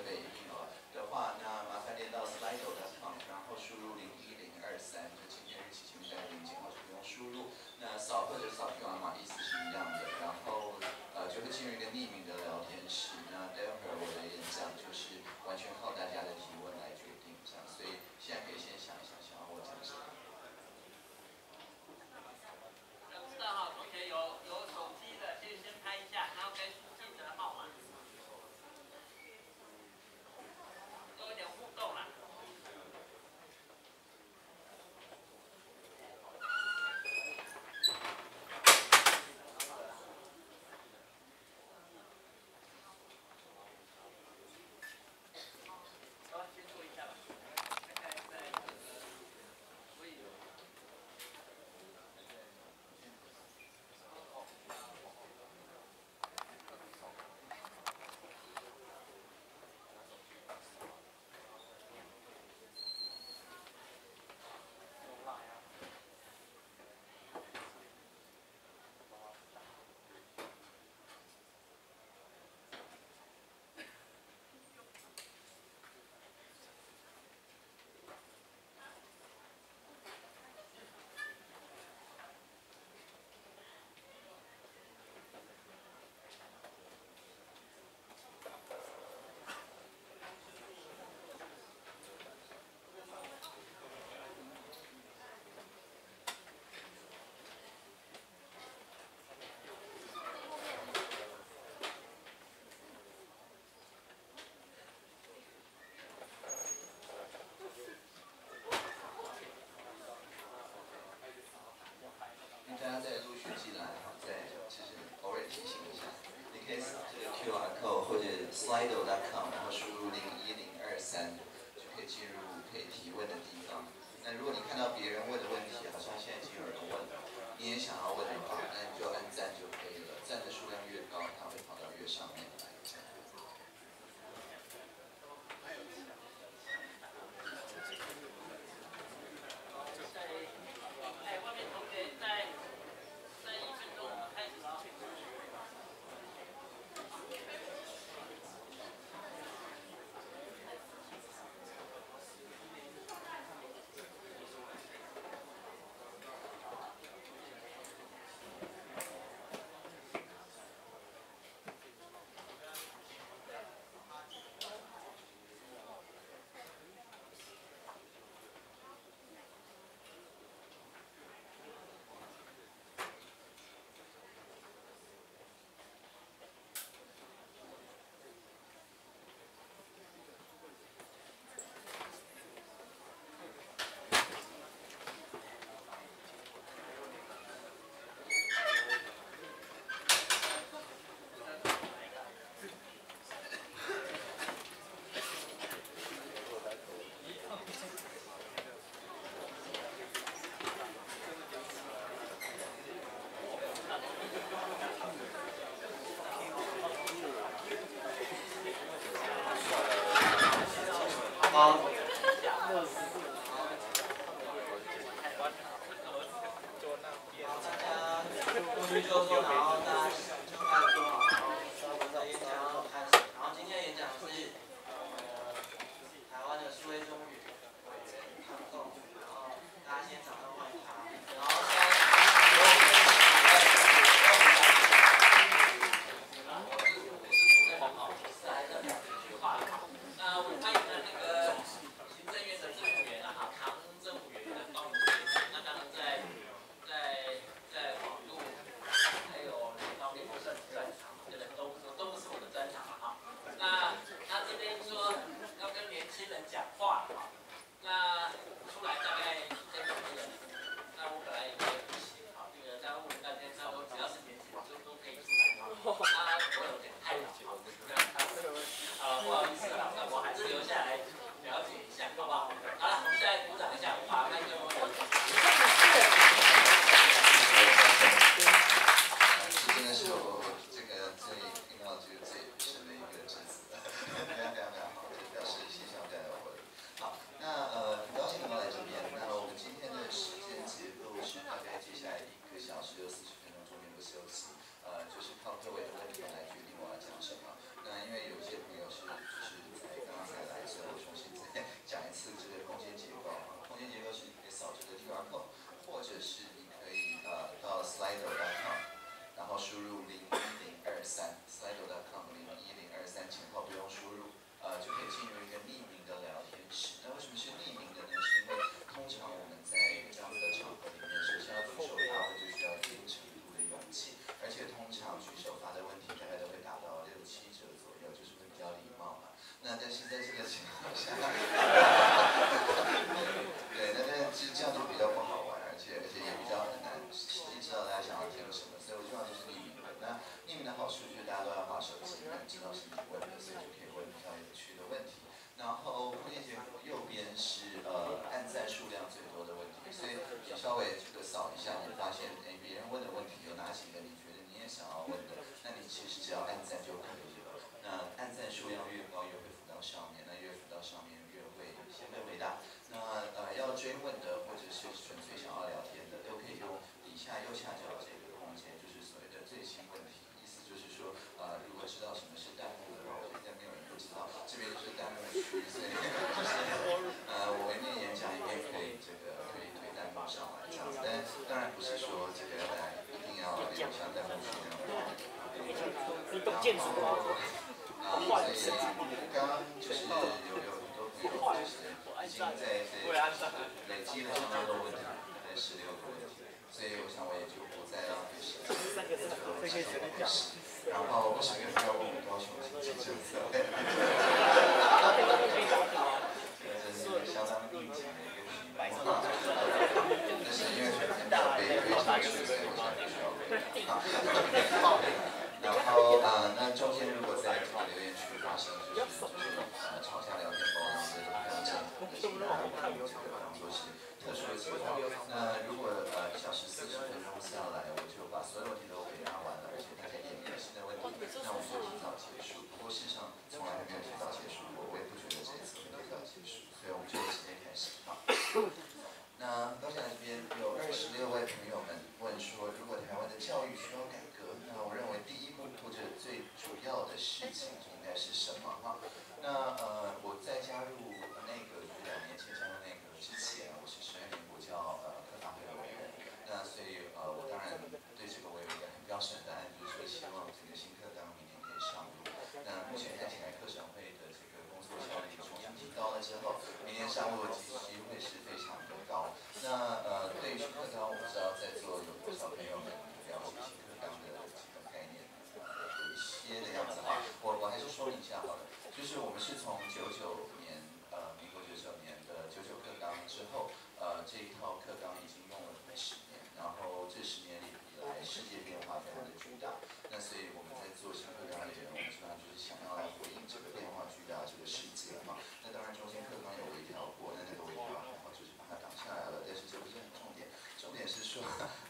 的尾金额的话，那麻烦连到 Slide 的框，然后输入零一零二三，就今天日期前面的零几号就不用输入。那扫或者扫二维码意思是一样的。然后呃，就会进入一个逆。进来，然后在，其实偶尔提醒一下，你可以扫这个 QR code 或者 Slido.com，然后输入零一零二三，就可以进入可以提问的地方。那如果你看到别人问的问题，好像现在已经有有人问了，你也想要问的话，那你就按赞就可以了，赞的数量越高，它会跑到越上面。建筑啊，换一次。刚刚就是有有很多，在累积了问题，六个问题，所以我想我也就不再这这这。然后我想要问一个，我们今年只。是相当密集的一个一百。哈哈。一轮，然后啊、那中间如果在这个留言区发生就是就是种呃吵架聊天包啊，这种非常讲的事情，然我们可能就是特殊的情况。那如果呃一小时四十分钟下来，我就把所有问题都回答完了，而且大家也没有新的问题，那我们就提早结束。不过事上从来没有提早结束过，我也不觉得这次会提早结束，所以我们就直接开始好。那刚才这边有二十六位朋友们问说，如果台湾的教育需要改革，那我认为第一。最主要的事情应该是什么？哈那呃我再加入那个两年前加入那个 sure.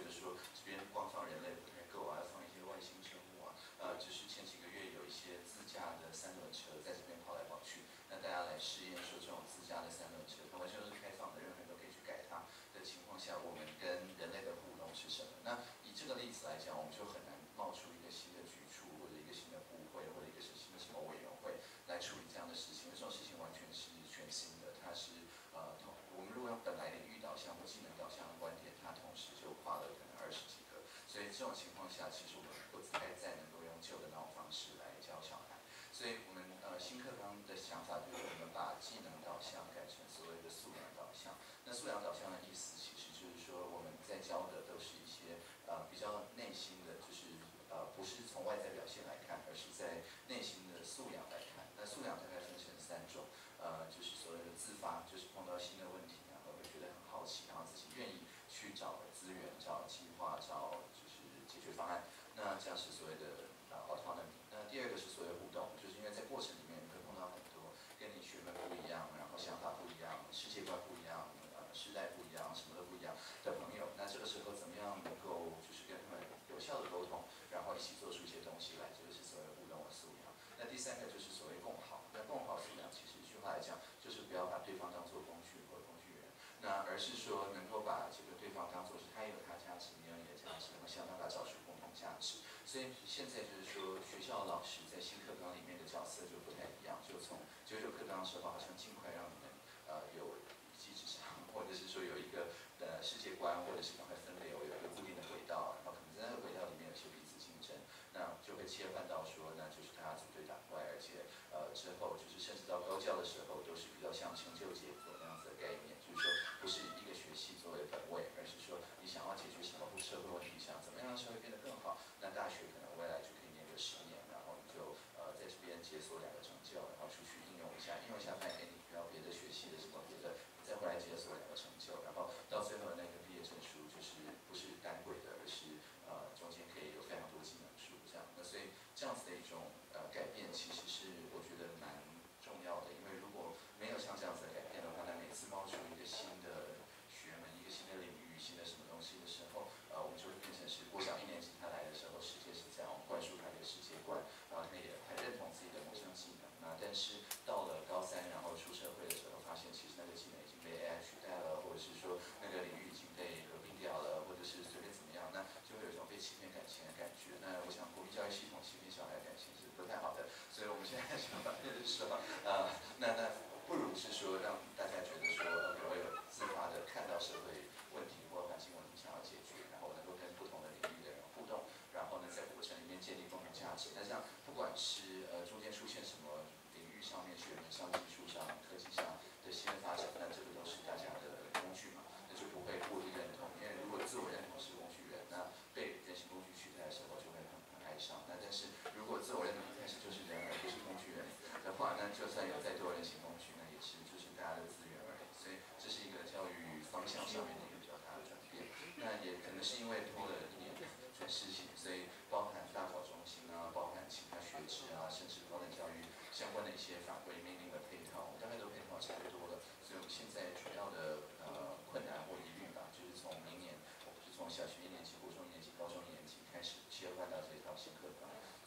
觉得说这边光放人类不太够啊，要放一些外星生物啊。呃，就是前几个月有一些自驾的三轮车在这边跑来跑去，那大家来试验说这种自驾的三轮车，它完全是开放的，任何人都可以去改它的情况下，我们跟人类的互动是什么？那以这个例子来讲，我们就很。所以这种情况下其实我们不太再能够用旧的那种方式来教小孩。所以我们呃新课堂的想法就是我们把技能导向改成所谓的素养导向。那素养导向是说能够把这个对方当做是他有他价值，你有你的价值，然后想办法找出共同价值。所以现在就是说，学校老师在新课纲里面的角色就不太一样，就从九九课纲的时候好像。那像不管是呃中间出现什么领域上面、学的上、技术上、科技上的新的发展，那这个都是大家的工具嘛，那就不会过于认同。因为如果自我认同是工具人，那被人形工具取代的时候就会很很哀伤。那但是如果自我认同一开始就是人而不是工具人的话，那就算有再多人形工具，那也是就是大家的资源而已。所以这是一个教育方向上面的一个比较大的转变。那也可能是因为。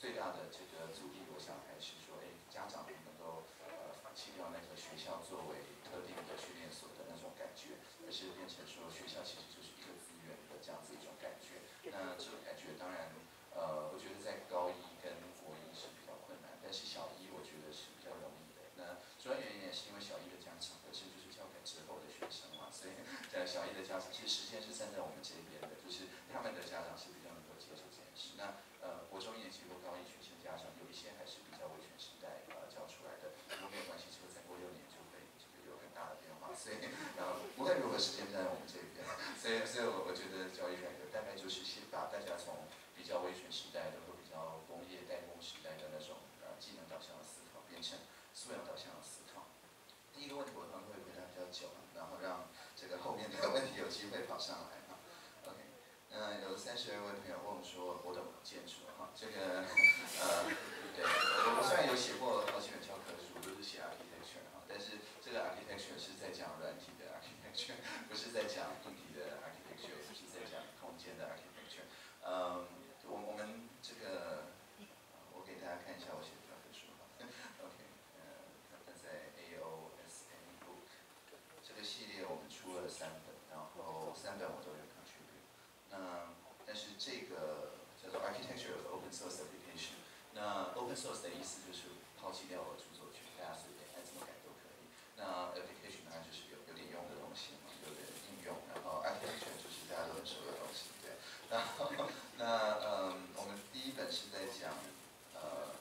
最大的这个阻力，我想还是说，哎，家长能都呃放弃掉那个学校作为特定的训练所的那种感觉，而是变成说学校其实就是一个资源的这样子一种感觉。那这种感觉当然，呃，我觉得在高一跟国一是比较困难，但是小一我觉得是比较容易的。那主要原因也是因为小一的家长本身就是教改之后的学生嘛，所以在小一的家长其实时间是站在我们这边的，就是他们的家长。所以，然后无论如何，时间在我们这边。所以，所以我我觉得教育改革大概就是先把大家从比较微权时代的，或比较工业代工时代的那种，然后技能导向的思考，变成素养导向的思考。第一个问题我可能会回答比较久，然后让这个后面的问题有机会跑上来。OK，那有三十位朋友问我说，我的，建筑哈，这个呃。是在讲硬体的 architecture，不是在讲空间的 architecture。嗯，我我们这个，我给大家看一下我写的教科书哈，OK，呃，它在 AOSN Book 这个系列我们出了三本，然后三本我都有 contribute。那但是这个叫做 Architecture of Open Source Application。那 Open Source 的意思就是抛弃掉了著作权，大家随便爱怎么改都可以。那 Application 当然就是有有点用的东西嘛，有点应用。然后 Architecture 就是大家都很熟的东西，对。然后那嗯，我们第一本是在讲呃，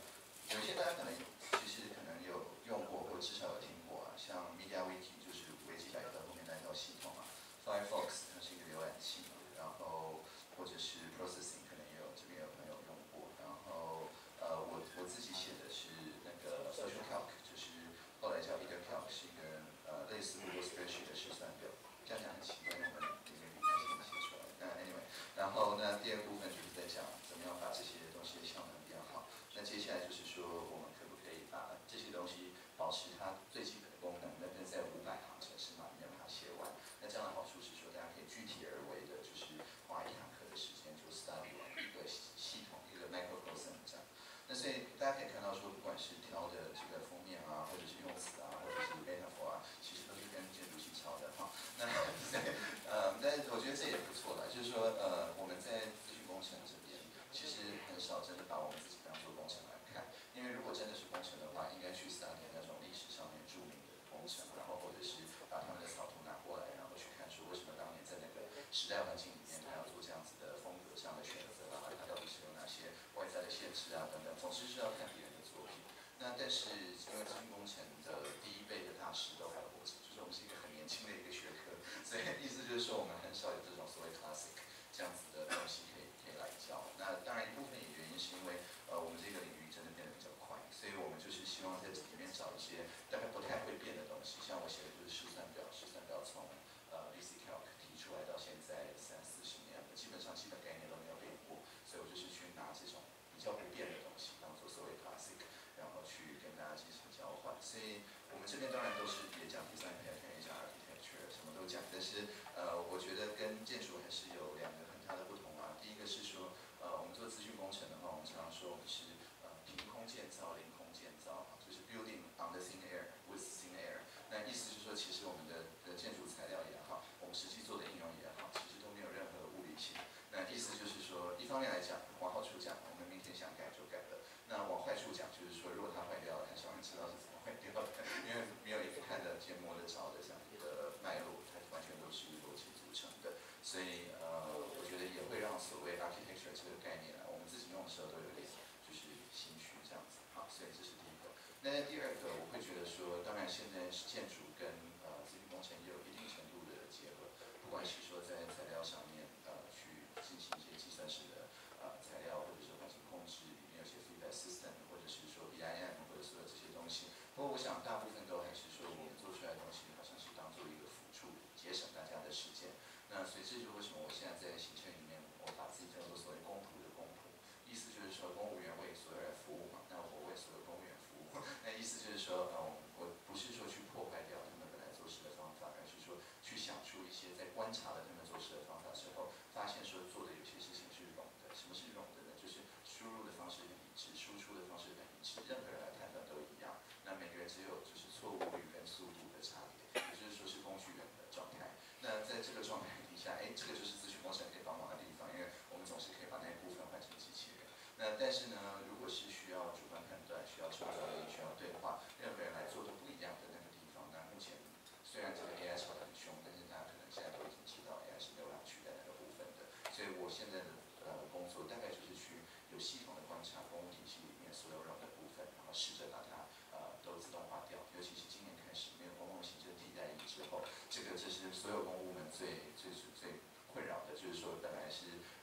有些大家可能其实可能有用过，或至少有听过啊，像 MediaWiki 就是维基百科后面那套系统啊，Firefox 它是一个浏览器嘛，然后或者是 Processing 可能也有这边有朋友用过，然后呃我我自己写的是那个 Social Calc，就是后来叫 EtherCalc，是一个呃类似 Google Spreadsheet 的试算表，这样讲很奇怪，因为我们里面不太写写出来。那 anyway，然后那第二部分就是在讲怎么样把这些东西的效能变好。那接下来就是说我们可不可以把这些东西保持它最基本的功能，那跟在五百行程式码里面把它写完。那这样的好处是说，大家可以具体而为的，就是花一堂课的时间就 study 完一个系统，一个 microcosm 这样。那所以大家可以看到说，不管是挑的这个封面啊，或者是用词啊，或者是 metaphor 啊，其实都是跟建筑系抄的哈。那对，呃，但是我觉得这也不错啦，就是说呃，我们在咨询工程这边，其实很少真的把我们自己当做工程来看，因为如果真的是工程的话，应该去 study 那种历史上面著名的工程，然后或者是把他们的草图拿过来，然后去看说为什么当年在那个时代环境里面，他要做这样子的风格上的选择啊，他到底是有哪些外在的限制啊等等，总之是要看别人的作品。那但是因为咨询工程的第一辈的大师都还活着，就是我们是一个很年轻的一个学科，所以意思就是说我们很少有这种所谓 classic 这样子的东西可以可以来教。那当然一部分原因是因为呃我们这个领域真的变得比较快，所以我们就是希望在这里面找一些大概不太会变的东西，像我写的就是试算表，试算表从呃 VCalc 提出来到现在三四十年了，基本上基本概念都没有变过，所以我就是去拿这种比较不变的东西当做所谓 classic，然后去跟大家进行交换。所以我们这边当然都是也讲 design 也讲 architecture，什么都讲，但是呃我觉得跟建筑还是有两个很大的不同啊。第一个是说呃我们做资讯工程的话，我们常常说我们是呃凭空建造、凌空建造，就是 building on the thin air with thin air。那意思是说，其实我们的的建筑材料也好，我们实际做的应用也好，其实都没有任何物理性。那意思就是说，一方面来讲，往好处讲，我们明天想改就改了；那往坏处讲，就是说，如果它坏掉了，很少人知道是怎么坏掉的，因为没有一个看得见、摸得着的这样一个脉络，它完全都是逻辑组成的。所以呃，我觉得也会让所谓 architecture 这个概念啊，我们自己用的时候都有点就是心虚这样子。好，所以这是第一个。那第二个，我会觉得说，当然现在建筑跟呃资讯工程也有一定程度的结合，不管是说在材料上面呃去进行一些计算式的呃材料，或者是环境控制里面有些 feedback system，或者是说 BIM 或者所有这些东西。不过我想大部分都还是说我们做出来的东西好像是当做一个辅助，节省大家的时间。那所以这就是为什么我现在在行政里面，我把自己叫做所谓公仆的公仆，意思就是说公务员为所有人服务嘛，那我为所有公务员服务。那意思就是说，呃，我不是说去破坏掉他们本来做事的方法，而是说去想出一些在观察了他们做事的方法之后，发现说做的有些事情是冗的。什么是冗的呢？就是输入的方式很一致，输出的方式很一致，任何人来判断都一样。那每个人只有就是错误率跟速度的差别，也就是说是工具人的状态。那在这个状态底下，哎，这个就是咨询工程可以帮忙的地方，因为我们总是可以把那一部分换成机器人。那但是呢，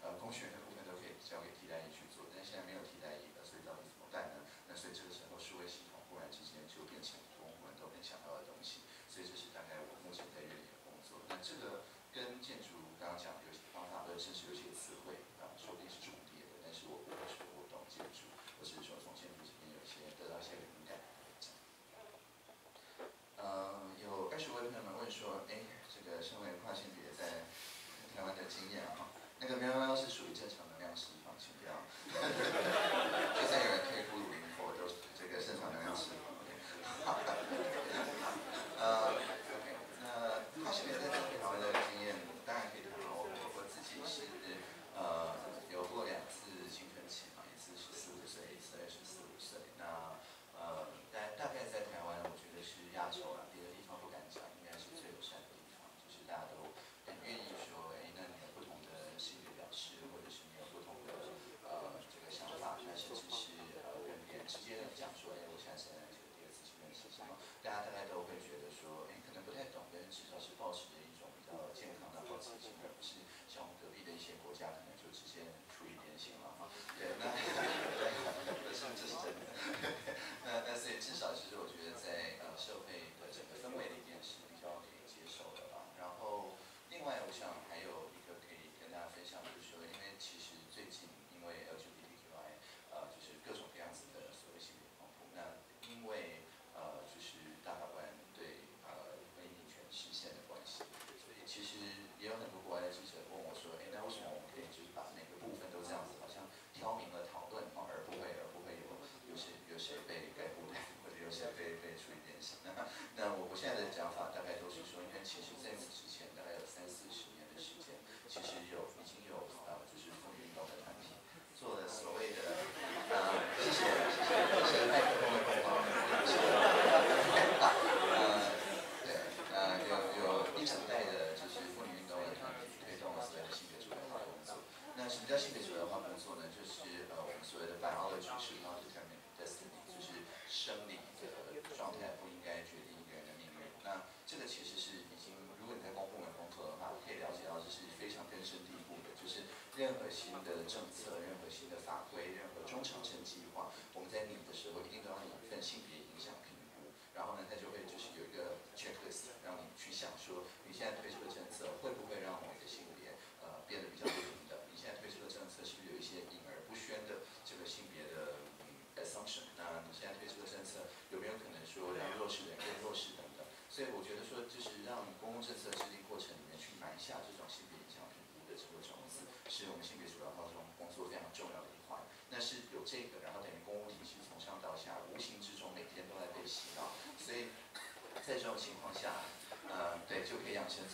呃，公选的部分都可以交给替代役去做，但是现在没有替代役了，所以到底怎么办呢？那所以这个时候，数位系统忽然之间就变成我们都能想到的东西，所以这是大概我目前在院里的工作。那这个跟建筑刚刚讲的有些方法论，甚至有些词汇啊，说不定是重叠的，但是我不会说我懂建筑，我只是说从建筑这边有些得到一些灵感。嗯、呃，有二十位朋友们问说，哎，这个身为跨性别在台湾的经验啊，211是属于正常能量释放，请不要。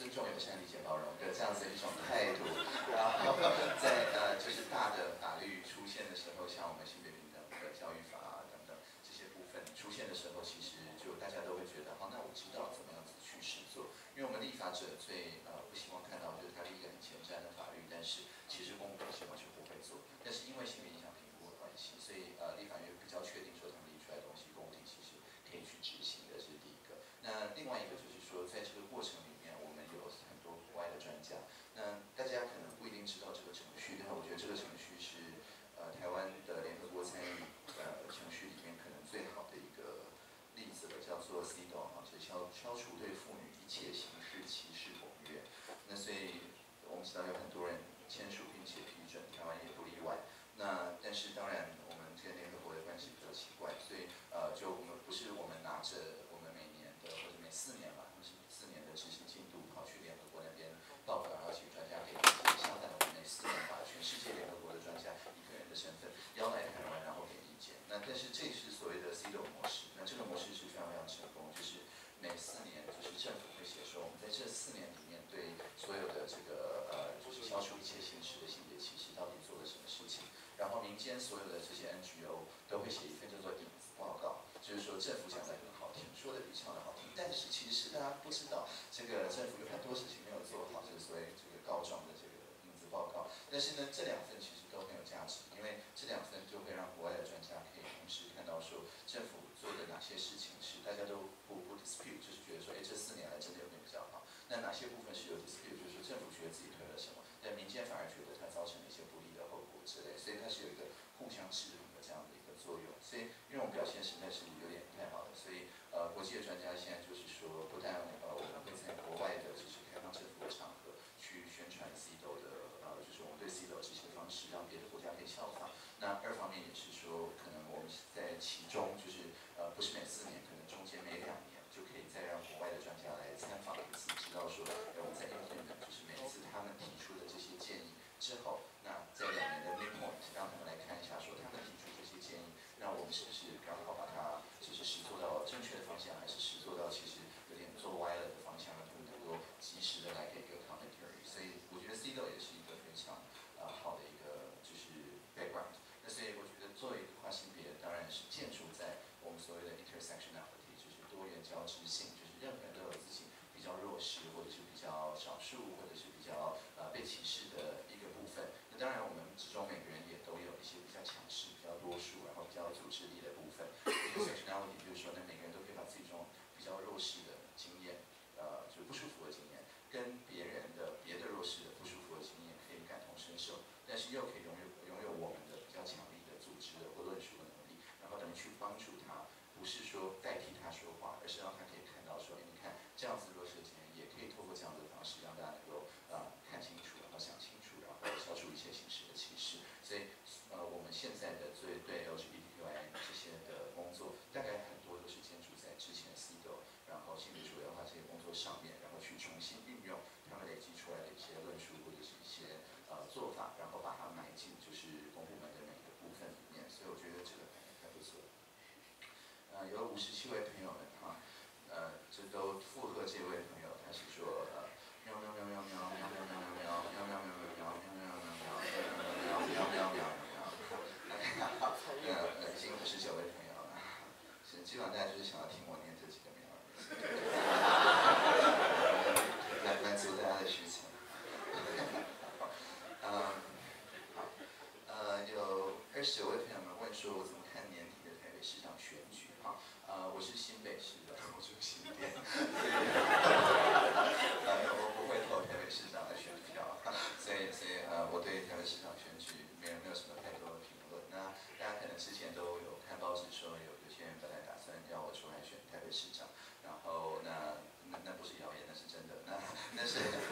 尊重、友善、理解、包容的这样子的一种态度。然后在呃，就是大的法律出现的时候，像我们性别平等的教育法啊等等这些部分出现的时候，其实就大家都会觉得，好，那我知道怎么样子去实做，因为我们立法者最做 C 端啊，就消消除对妇女一切所有的这些 ngo 都会写一份叫做影子报告就是说政府讲的很好听说的比较的好听。但是其实大家不知道这个政府有很多事情没有做好就是所谓这个告状的这个影子报告。但是呢这两份就想要听我念这几个名，来满足大家的需求。好，呃，有29位朋友们问说我怎么看年底的台北市场选举。好，呃，我是新北市的，我住新店。呃，我不会投台北市长的选票。所以所以呃，我对台北市长选举没有没有什么太多的评论。那大家可能之前都有看报纸说有。Ese,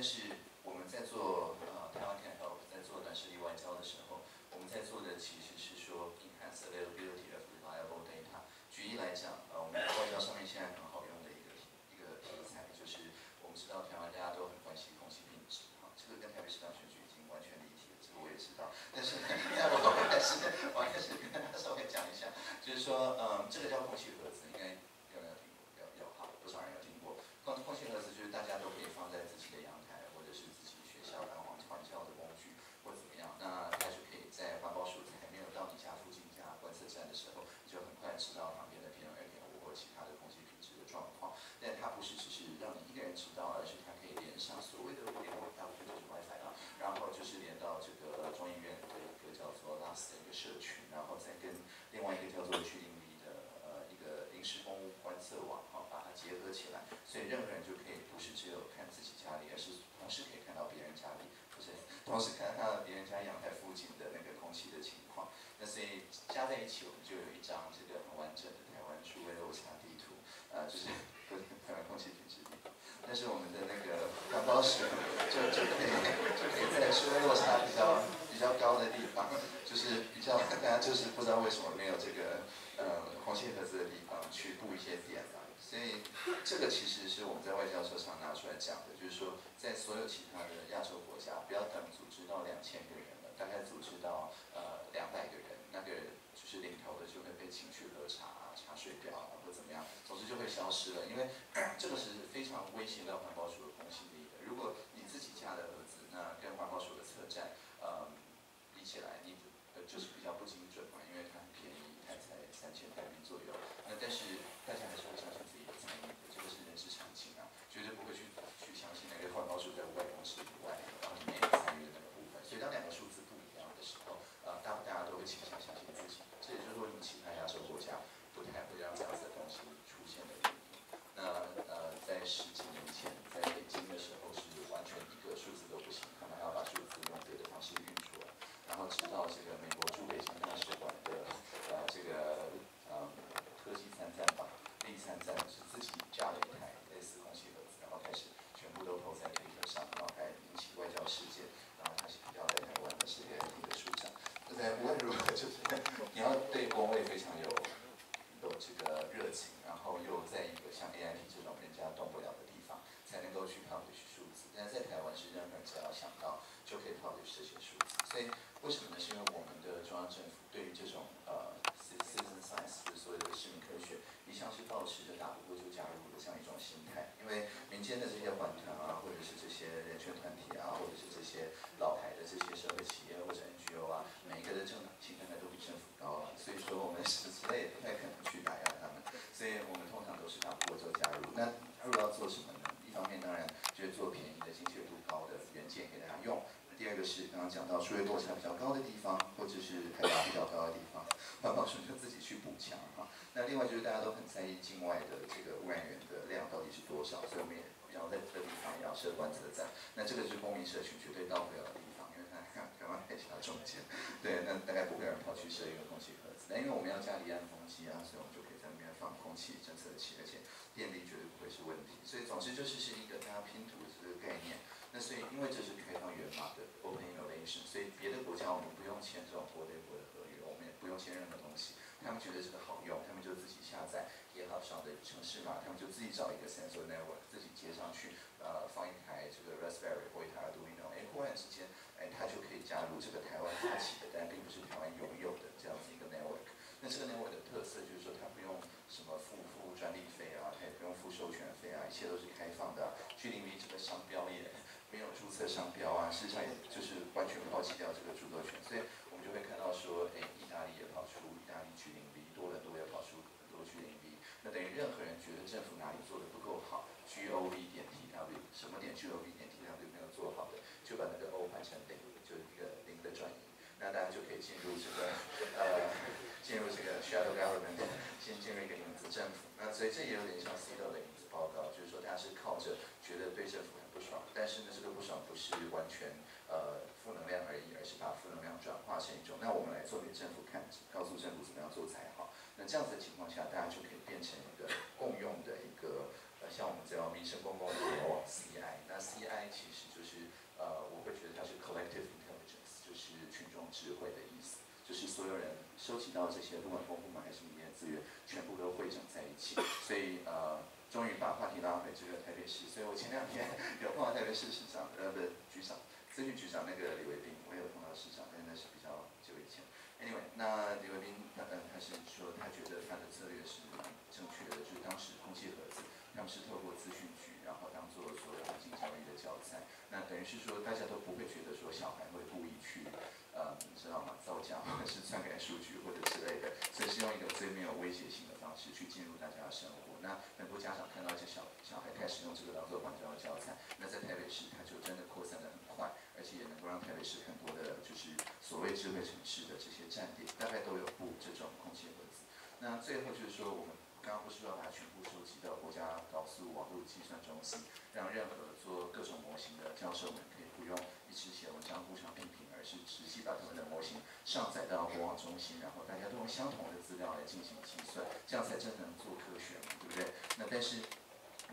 但是我们在做呃台湾天然我们在做软实力外交的时候，我们在做的其实。知道旁边的 PM 二点五或其他的空气品质的状况，但它不是只是让你一个人知道，而是它可以连上所谓的物联网，大部分都是 WiFi 啊，然后就是连到这个中医院的一个叫做 Last 的一个社群，然后再跟另外一个叫做去林里的呃一个临时风观测网啊，把它结合起来，所以任何人就可以不是只有看自己家里，而是同时可以看到别人家里，不是同时看到别人家阳台附近的那个空气的情况，那所以加在一起。地方，就是比较大家就是不知道为什么没有这个呃红线盒子的地方去布一些点嘛。所以这个其实是我们在外交车上拿出来讲的，就是说在所有其他的亚洲国家，不要等组织到两千个人了，大概组织到呃两百个人，那个就是领头的就会被请去喝茶、啊、查水表啊，或怎么样，总之就会消失了，因为这个是非常威胁的环保署的公信力的。如果就是大家都很在意境外的这个污染源的量到底是多少，所以我们也比较在这个地方也要设管测的站。那这个是公民社群绝对到不了的地方，因为它刚湾海到中间，对，那大概不会有人跑去设一个空气盒子。那因为我们要加离岸风机啊，所以我们就可以在那边放空气侦测器，而且电力绝对不会是问题。所以总之就是是一个大家拼图的这个概念。那所以因为这是开放源码的 open innovation，所以别的国家我们不用签这种国对国的合约，我们也不用签任何东西。他们觉得这个好用，他们就自己下载 GitHub 上的城市码，他们就自己找一个 sensor network，自己接上去，呃，放一台这个 Raspberry 或一台 Arduino，哎，忽然之间，哎，它就可以加入这个台湾发起的，但并不是台湾拥有的这样子一个 network。那这个 network 的特色就是说，它不用什么付付专利费啊，它也不用付授权费啊，一切都是开放的。距离离这个商标也。没有注册商标啊，事实上也就是完全抛弃掉这个著作权，所以我们就会看到说，哎，意大利也跑出意大利居零 V，多伦多也跑出很多居零 V，那等于任何人觉得政府哪里做的不够，G O V 点 T W，什么点 G O V 点 T W 没有做好的，就把那个 O 换成零，就是一个零的转移，那大家就可以进入这个呃，进入这个 shadow government，先进入一个影子政府，那所以这也有点像 C 道的影子报告，就是说大家是靠着觉得对政府很不爽。但是呢，这个不爽不是完全呃负能量而已，而是把负能量转化成一种。那我们来做给政府看，告诉政府怎么样做才好。那这样子的情况下，大家就可以变成一个共用的一个呃，像我们叫民生公共联网 CI。那 CI 其实就是呃，我会觉得它是 collective intelligence，就是群众智慧的意思，就是所有人收集到这些不管公部门还是民间资源，全部都汇整在一起。所以呃。终于把话题拉回这个台北市，所以我前两天 有碰到台北市市长，呃，不是局长，咨询局长那个李维斌，我也有碰到市长，但那是比较久以前。Anyway，那李维斌他呃他是说他觉得他的策略是正确的，就是当时空气盒子他们是透过咨询局，然后当做所有环境教育的教材，那等于是说大家都不会觉得说小孩会故意去。呃，你知道吗？造假或者是篡改数据或者之类的，所以是用一个最没有威胁性的方式去进入大家的生活。那很多家长看到这小小孩开始用这个当做管教的教材，那在台北市，它就真的扩散的很快，而且也能够让台北市很多的，就是所谓智慧城市的这些站点，大概都有布这种空气盒子。那最后就是说，我们刚刚不是要把它全部收集到国家高速网络计算中心，让任何做各种模型的教授们可以不用一直写文章互相批评。是直接把他们的模型上载到国网中心，然后大家都用相同的资料来进行计算，这样才真能做科学嘛，对不对？那但是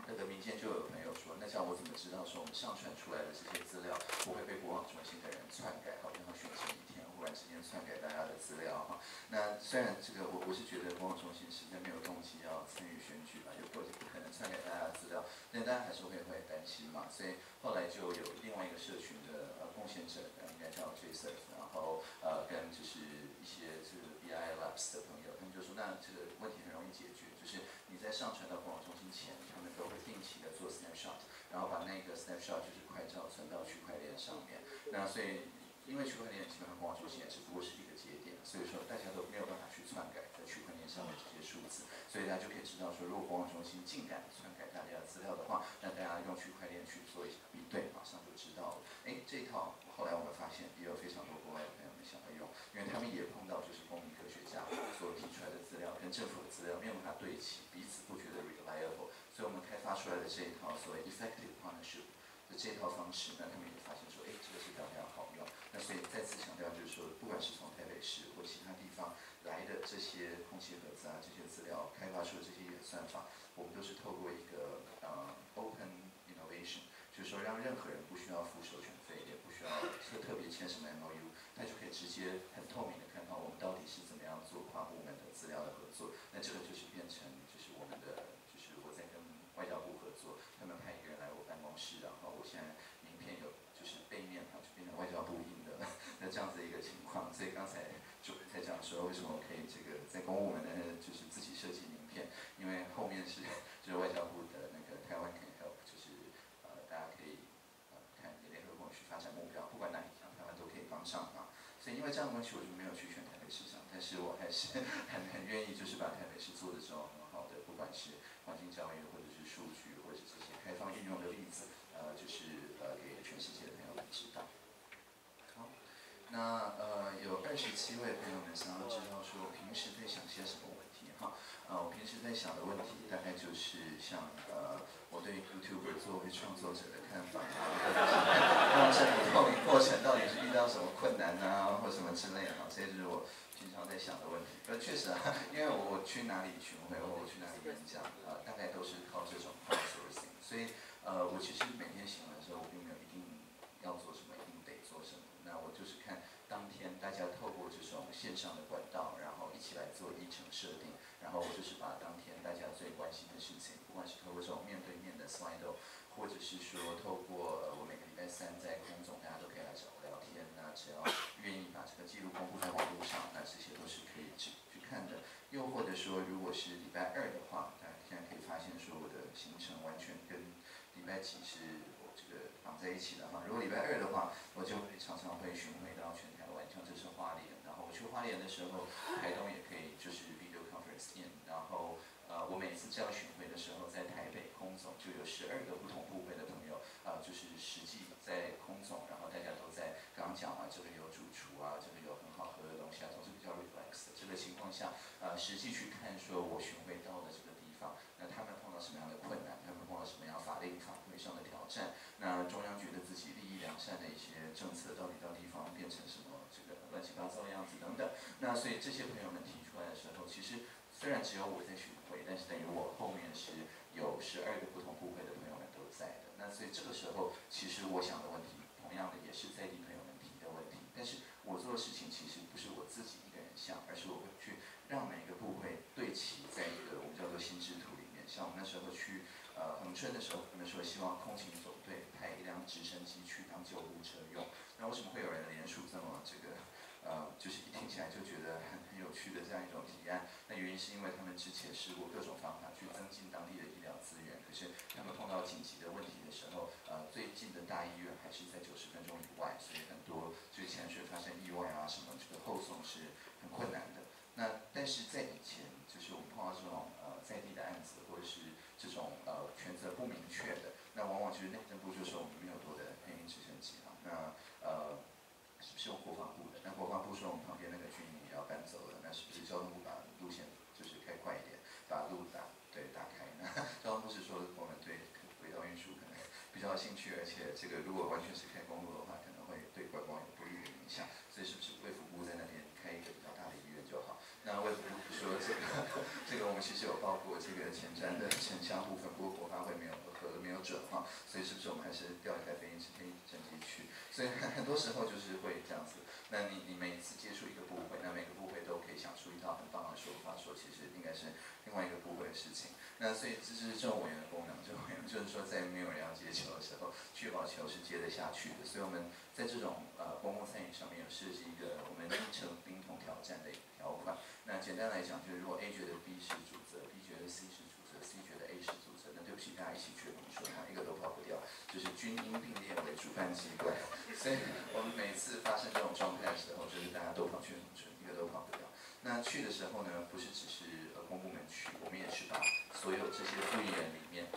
那个民间就有朋友说，那像我怎么知道说我们上传出来的这些资料不会被国网中心的人篡改？好像和选前一天不管之间篡改大家的资料哈？那虽然这个我我是觉得国网中心实在没有动机要参与选举吧，又不不可能篡改大家的资料，但大家还是会会担心嘛，所以后来就有另外一个社群的呃贡献者。应该叫 Jason，然后呃跟就是一些这个 BI Labs 的朋友，他们就说那这个问题很容易解决，就是你在上传到官网中心前，他们都会定期的做 snapshot，然后把那个 snapshot 就是快照存到区块链上面。那所以因为区块链基本上官网中心也只不过是一个节点，所以说大家都没有办法去篡改在区块链上面这些数字，所以大家就可以知道说，如果国网中心竟敢篡改大家的资料的话，那大家用区块链去做一下比对，马上就知道了。哎，这一套。后来我们发现，也有非常多国外的朋友们想要用，因为他们也碰到就是公民科学家所提出来的资料跟政府的资料没有办法对齐，彼此不觉得 reliable，所以我们开发出来的这一套所谓 effective partnership 的这套方式，那他们也发现说，哎，这个是非常非常好用。所以再次强调就是说，不管是从台北市或其他地方来的这些空气盒子啊，这些资料开发出的这些演算法，我们都是透过一个呃 open innovation，就是说让任何人不需要付授权。特特别签什么 MOU，那就可以直接很透明的看到我们到底是怎么样做跨部门的资料的合作。那这个就是变成就是我们的，就是我在跟外交部合作，他们派一个人来我办公室，然后我现在名片有就是背面，它就变成外交部印的，那这样子一个情况。所以刚才就在讲说，为什么可以这个在公务门呢，就是自己设计名片，因为后面是就是外交部的那个台湾 Can Help，就是呃大家可以呃看联合国去发展目标，不管哪一项台湾都可以帮。上啊，所以因为这样的关系，我就没有去选台北市长，但是我还是很很愿意，就是把台北市做的这种很好的，不管是环境教育，或者是数据，或者这些开放运用的例子，呃，就是呃给全世界的朋友们知道。那呃有二十七位朋友们想要知道说，我平时在想些什么问题哈？呃，我平时在想的问题，大概就是像呃。我对 YouTube 作为创作者的看法，然后 这个透明过程到底是遇到什么困难啊，或什么之类的哈，这些就是我平常在想的问题。呃，确实啊，因为我去哪里巡回我去哪里演讲，呃，大概都是靠这种 outsourcing，所以呃，我其实每天醒来的时候，我并没有一定要做什么，一定得做什么。那我就是看当天大家透过这种线上的管道，然后一起来做议程设定，然后我就是把当天大家最关心的事情，不管是透过这种面对面的 slide，或者是说透过我每个礼拜三在空总，大家都可以来找我聊天，那只要愿意把这个记录公布在网络上，那这些都是可以去去看的。又或者说，如果是礼拜二的话，大家现在可以发现说我的行程完全跟礼拜几是绑在一起的哈。如果礼拜二的话，我就会常常会巡回到全台湾，像这是花莲，然后我去花莲的时候，台东也可以就是 video conference in，然后呃我每次这样巡回的时候，在台北空总就有十二个不同部会的朋友，啊就是实际在空总，然后大家都在刚讲完，这个有主厨啊，这个有很好喝的东西啊，总是比较 relax 的这个情况下，呃实际去看说我巡回到的这个地方，那他们碰到什么样的困难，他们碰到什么样法令法规上的挑战，那中央觉得自己利益良善的一些政策到底到地方变成什么这个乱七八糟的样子等等，那所以这些朋友们提出来的时候，其实虽然只有我在巡回，但是等于我后面是有十二个不同部会的朋友们都在的，那所以这个时候其实我想的问题，同样的也是在地朋友们提的问题，但是我做的事情其实不是我自己一个人想，而是我会去让每一个部会对齐在一个我们叫做心智图里面。像我们那时候去呃恒春的时候，他们说希望空勤总队派一辆直升机去当救护车用，那为什么会有人连署这么这个呃，就是一听起来就觉得很很有趣的这样一种提案？那原因是因为他们之前试过各种方法去增进当地的医疗资源，可是他们碰到紧急的问题的时候，呃，最近的大医院还是在九十分钟以外，所以很多就是潜水发生意外啊什么，这个后送是很困难的。那但是在以前，就是我们碰到这种呃在地的案子，或者是这种呃权责不明确的，那往往就是那政部就说我们没有多的配音直升机啊，那呃是不是用国防部的？那国防部说我们旁边那个军营也要搬走了，那是不是交通部把路线就是开快一点，把路打对打开？那交通部是说我们对轨道运输可能比较有兴趣，而且这个如果完全是开公路的话，可能会对观光有不利的影响，所以是不是卫福部在那边开一个比较大的医院就好？那卫福部说这个 这个我们其实有报过这个前瞻的城乡部分，不过国发会没有和没有准哈，所以是不是我们还是调一台飞行直升机去？所以很多时候就是会这样子。那你你每次接触一个部会，那每个部会都可以想出一套很棒的说法，说其实应该是另外一个部会的事情。那所以这是政务委员的功能，政务委员就是说在没有人要接球的时候，确保球是接得下去的。所以我们在这种呃公共参与上面有设计一个我们称成冰桶挑战的一个条款。那简单来讲，就是如果 A 觉得 B 是主责，B 觉得 C 是主责，C 觉得 A 是主责，那对不起，大家一起去，我们说哪一个都跑不掉，就是军营并列为主办机关。所以我们每次发生这种状态的时候，就是大家都跑去农村，一个都跑不掉。那去的时候呢，不是只是公部门去，我们也是把所有这些复议人里面，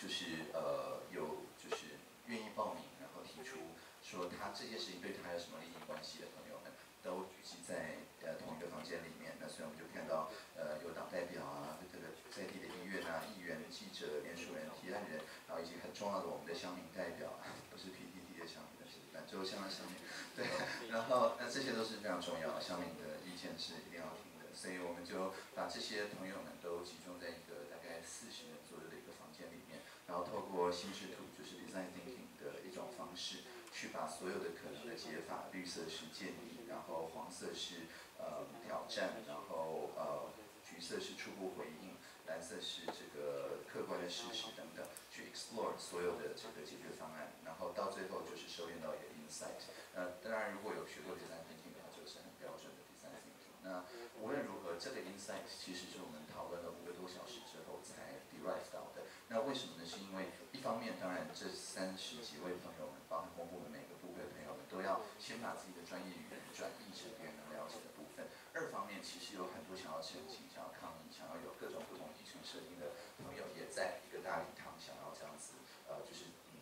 就是呃有就是愿意报名，然后提出说他这件事情对他有什么利益关系的朋友们，都聚集在呃同一个房间里面。那所以我们就看到呃有党代表啊，这个在地的医院啊、议员、记者、联署人、提案人，然后以及很重要的我们的乡民代表，不是 PTT 的乡民，是兰州乡的乡民。对，然后那这些都是非常重要，乡民的意见是一定要听，所以我们就把这些朋友们都集中在一个大概四十人左右的一个房间里面，然后透过心智图，就是 design thinking 的一种方式，去把所有的可能的解法，绿色是建议，然后黄色是呃挑战，然后呃橘色是初步回应，蓝色是这个客观的事实等等，去 explore 所有的这个解决方案，然后到最后就是收敛到一个 insight。呃，当然如果有学过 design thinking 的话，就是很标准的 design thinking。那无论如何，这个 insight 其实是我们讨论了五个多小时之后才 derive 到的。那为什么呢？是因为一方面，当然这三十几位朋友们，包含公部门每个部会的朋友们，都要先把自己的专业语言转译成别人能了解的部分。二方面，其实有很多想要申请、想要抗议、想要有各种不同议程设定的朋友，也在一个大礼堂想要这样子，呃，就是嗯，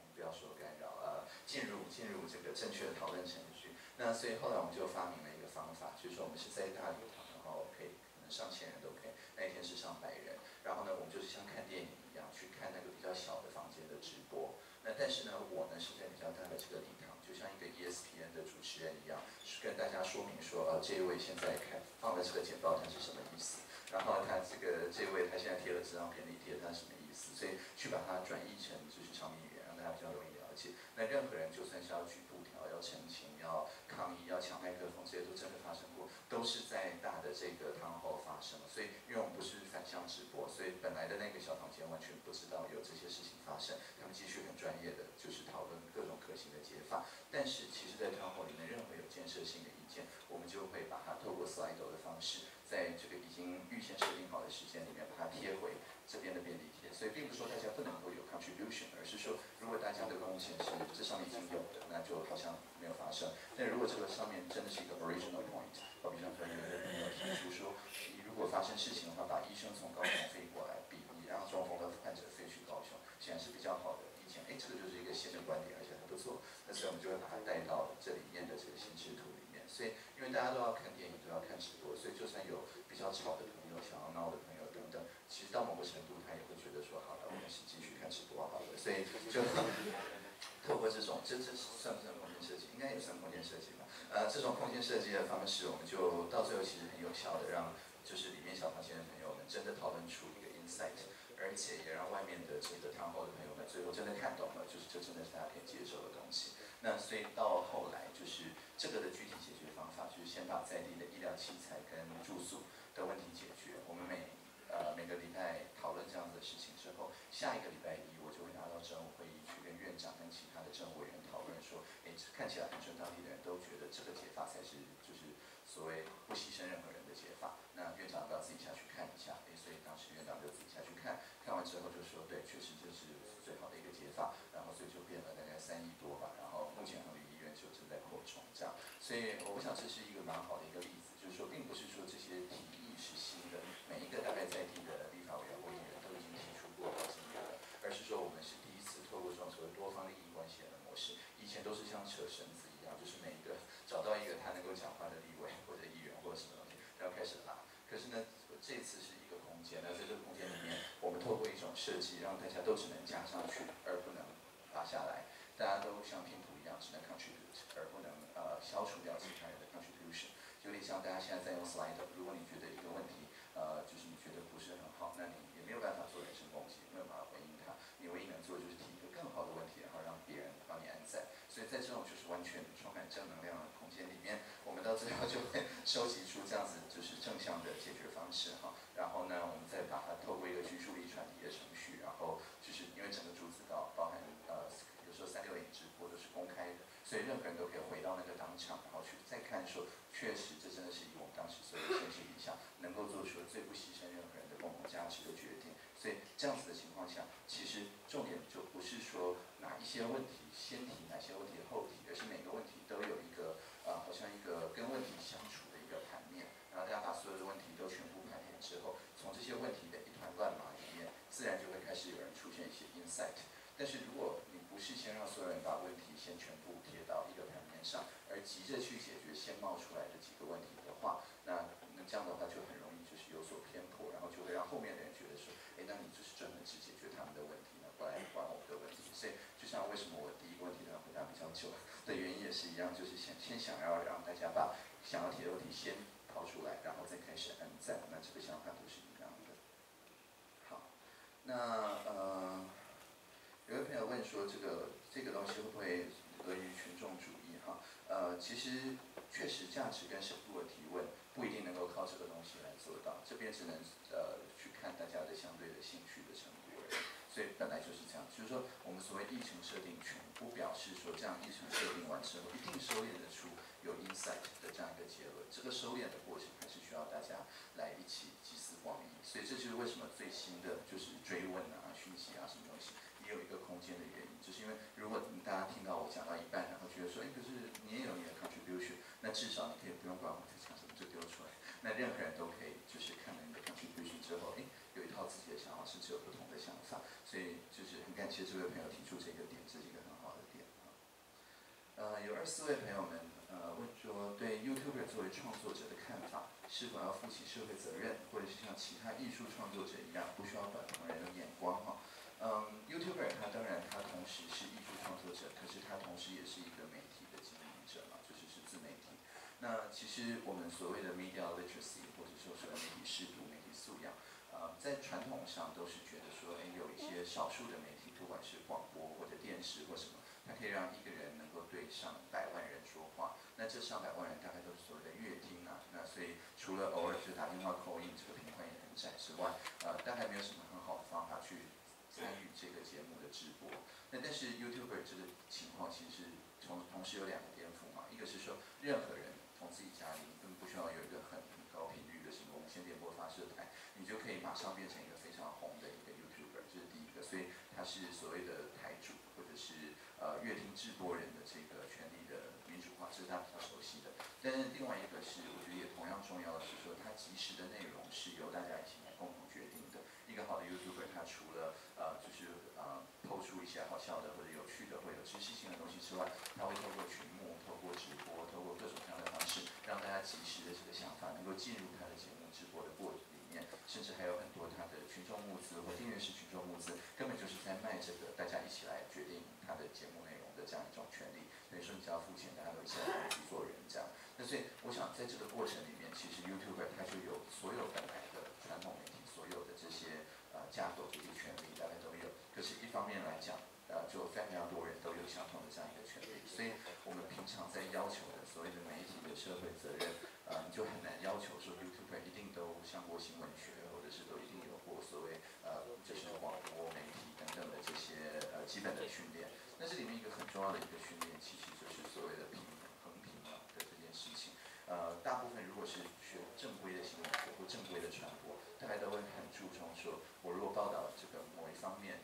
我们不要说干扰，呃，进入进入这个正确的讨论程序。那所以后来我们就发明了方法，就是说我们是在大礼堂，然后可以可能上千人都可以，那一天是上百人，然后呢，我们就是像看电影一样去看那个比较小的房间的直播。那但是呢，我呢是在比较大的这个礼堂，就像一个 ESPN 的主持人一样，跟跟大家说明说，呃，这一位现在看放的这个简报，它是什么意思？然后他这个这位他现在贴了这张便利贴，它什么意思？所以去把它转译成就是长明语言，让大家比较容易了解。那任何人就算是要举布条、要澄清、要抗议、要抢麦克风，这些都真的发生过，都是在大的这个堂后发生。所以因为我们不是反向直播，所以本来的那个小房间完全不知道有这些事情发生。他们继续很专业的就是讨论各种可行的解法。但是其实，在堂后里面，任何有建设性的意见，我们就会把它透过 slide 的方式。在这个已经预先设定好的时间里面，把它贴回这边的便利。所以并不是说大家不能够有 contribution，而是说如果大家的贡献是这上面已经有的，那就好像没有发生。但如果这个上面真的是一个 original point，好比像可能有的朋友提出说，你如果发生事情的话，把医生从高雄飞过来，比你让中风的患者飞去高雄，显然是比较好的意见。哎，这个就是一个新的观点，而且还不错。那所以我们就会把它带到这里面的这个心智图里面。所以因为大家都要看电影，都要看直播，所以就算有比较吵的朋友、想要闹的朋友等等，其实到某个程度，他也会觉得说，好了，我们是继续看直播好了。所以就透过这种，这这算不算空间设计？应该也算空间设计吧。呃，这种空间设计的方式，我们就到最后其实很有效的让，就是里面小房间的朋友们真的讨论出一个 insight，而且也让外面的这个堂后的朋友们最后真的看懂了，就是这真的是大家可以接受的东西。那所以到后来就是这个的具体解决方法，就是先把在地的医疗器材跟住宿的问题解决。我们每呃每个礼拜讨论这样子的事情之后，下一个礼拜一我就会拿到政务会议去跟院长跟其他的政委员讨论说，哎，看起来很顺当地的人都觉得这个解法才是就是所谓不牺牲任何人的解法。那院长要自己下去看一下，哎，所以当时院长就自己下去看，看完之后就说，对，确实这是最好的一个解法。然后所以就变了大概三亿多吧。然后目前恒利医院就正在扩充这样。所以我想这是一个蛮好的一个例子，就是说并不是说这些提议是新的，每一个大概在地的立法委员或议员都已经提出过好几年了，而是说我们是第一次透过这种所谓多方利益关系人的模式，以前都是像扯绳子一样，就是每一个找到一个他能够讲话的立委或者议员或者什么东西，然后开始拉。可是呢，这次是一个空间，那在这个空间里面，我们透过一种设计，让大家都只能加上去，而不能拉下来，大家都像拼图一样，只能 contribute，而不能呃消除掉其他人的 contribution。有点像大家现在在用 slide，如果你觉得一个问题，呃，就是你觉得不是很好，那你也没有办法做人身攻击，没有办法回应他，你唯一能做就是提一个更好的问题，然后让别人帮你按赞。所以在这种就是完全充满正能量的空间里面，然后就会收集出这样子就是正向的解决方式哈。然后呢，我们再把它透过一个拘束力传递的程序，然后就是因为整个竹子道包含呃有时候三六零直播都是公开的，所以任何人都可以回到那个当场，然后去再看说，确实这真的是以我们当时所有现实底下能够做出最不牺牲任何人的共同价值的决定。所以这样子的情况下，其实重点就不是说哪一些问题先提，哪些问题后提，而是每个问题都有一个呃好像一个跟问题相处的一个盘面，然后大家把所有的问题都全部盘点之后，从这些问题的一团乱麻里面，自然就会开始有人出现一些 insight。但是如果你不是先让所有人把问题先全部贴到一个盘面上，而急着去解决先冒出来的几个问题的话，那那这样的话就很容易就是有所偏颇，然后就会让后面的人觉得说，哎，那你就是专门只解决他们的问题呢，不来管我们的问题。所以就像为什么我第一个问题能回答比较久的原因也是一样，就是想先想要让大家把想要提的问题先抛出来，然后再开始按赞。那这个想法都是一样的。好，那呃，有位朋友问说，这个这个东西会不会得于群众主义？哈，呃，其实确实价值跟深度的提问不一定能够靠这个东西来做到，这边只能呃去看大家的相对的兴趣的程度。所以本来就是这样，就是说我们所谓议程设定全不表示说这样议程设定完之后一定收敛得出有 insight 的这样一个结论，这个收敛的过程还是需要大家来一起集思广益。所以这就是为什么最新的就是追问啊、讯息啊什么东西，也有一个空间的原因，就是因为如果大家听到我讲到一半，然后觉得说，哎，可是你也有你的 contribution，那至少你可以不用管我在讲什么就丢出来，那任何人都可以就是看了你的 contribution 之后，哎，有一套自己的想法，甚至有不同的想法。所以就是很感谢这位朋友提出这个点，这是一个很好的点啊。呃，有二十四位朋友们呃问说，对 YouTuber 作为创作者的看法，是否要负起社会责任，或者是像其他艺术创作者一样，不需要管同人的眼光哈？嗯，YouTuber 他当然他同时是艺术创作者，可是他同时也是一个媒体的经营者嘛，就是是自媒体。那其实我们所谓的 media literacy，或者说是媒体识读、媒体素养，呃，在传统上都是觉得说，哎，有一些少数的媒体，不管是广播或者电视或什么，它可以让一个人能够对上百万人说话。那这上百万人大概都是所谓的乐听啊。那所以除了偶尔就打电话 call in，这个频宽也很窄之外，呃，大概没有什么很好的方法去参与这个节目的直播。那但是 YouTuber 这个情况其实同同时有两个颠覆嘛，一个是说任何人。从自己家里，根本不需要有一个很高频率的什么无线电波发射台，你就可以马上变成一个非常红的一个 YouTuber，这是第一个。所以他是所谓的台主，或者是呃乐听制播人的这个权利的民主化，这是他比较熟悉的。但是另外一个是，我觉得也同样重要的是说，他及时的内容是由大家一起来共同决定的。一个好的 YouTuber，他除了些好笑的或者有趣的或有知识性的东西之外，他会透过群幕、透过直播、透过各种各样的方式。让大家及时的这个想法能够进入他的节目直播的过程里面，甚至还有很多他的群众募资或订阅式群众募资，根本就是在卖这个大家一起来决定他的节目内容的这样一种权利。等于说你只要付钱，大家都一起来去做人这样。那所以我想在这个过程里面，其实 YouTube 它就有所有本来的传统媒体所有的这些呃架构这些权利。可是，一方面来讲，呃，就非常多人都有相同的这样一个权利，所以我们平常在要求的所谓的媒体的社会责任，呃，就很难要求说 YouTube 一定都上过新闻学，或者是都一定有过所谓呃，就是广播媒体等等的这些呃基本的训练。那这里面一个很重要的一个训练，其实就是所谓的平衡平嘛的这件事情。呃，大部分如果是学正规的新闻学或正规的传播，大家都会很注重说，我如果报道这个某一方面。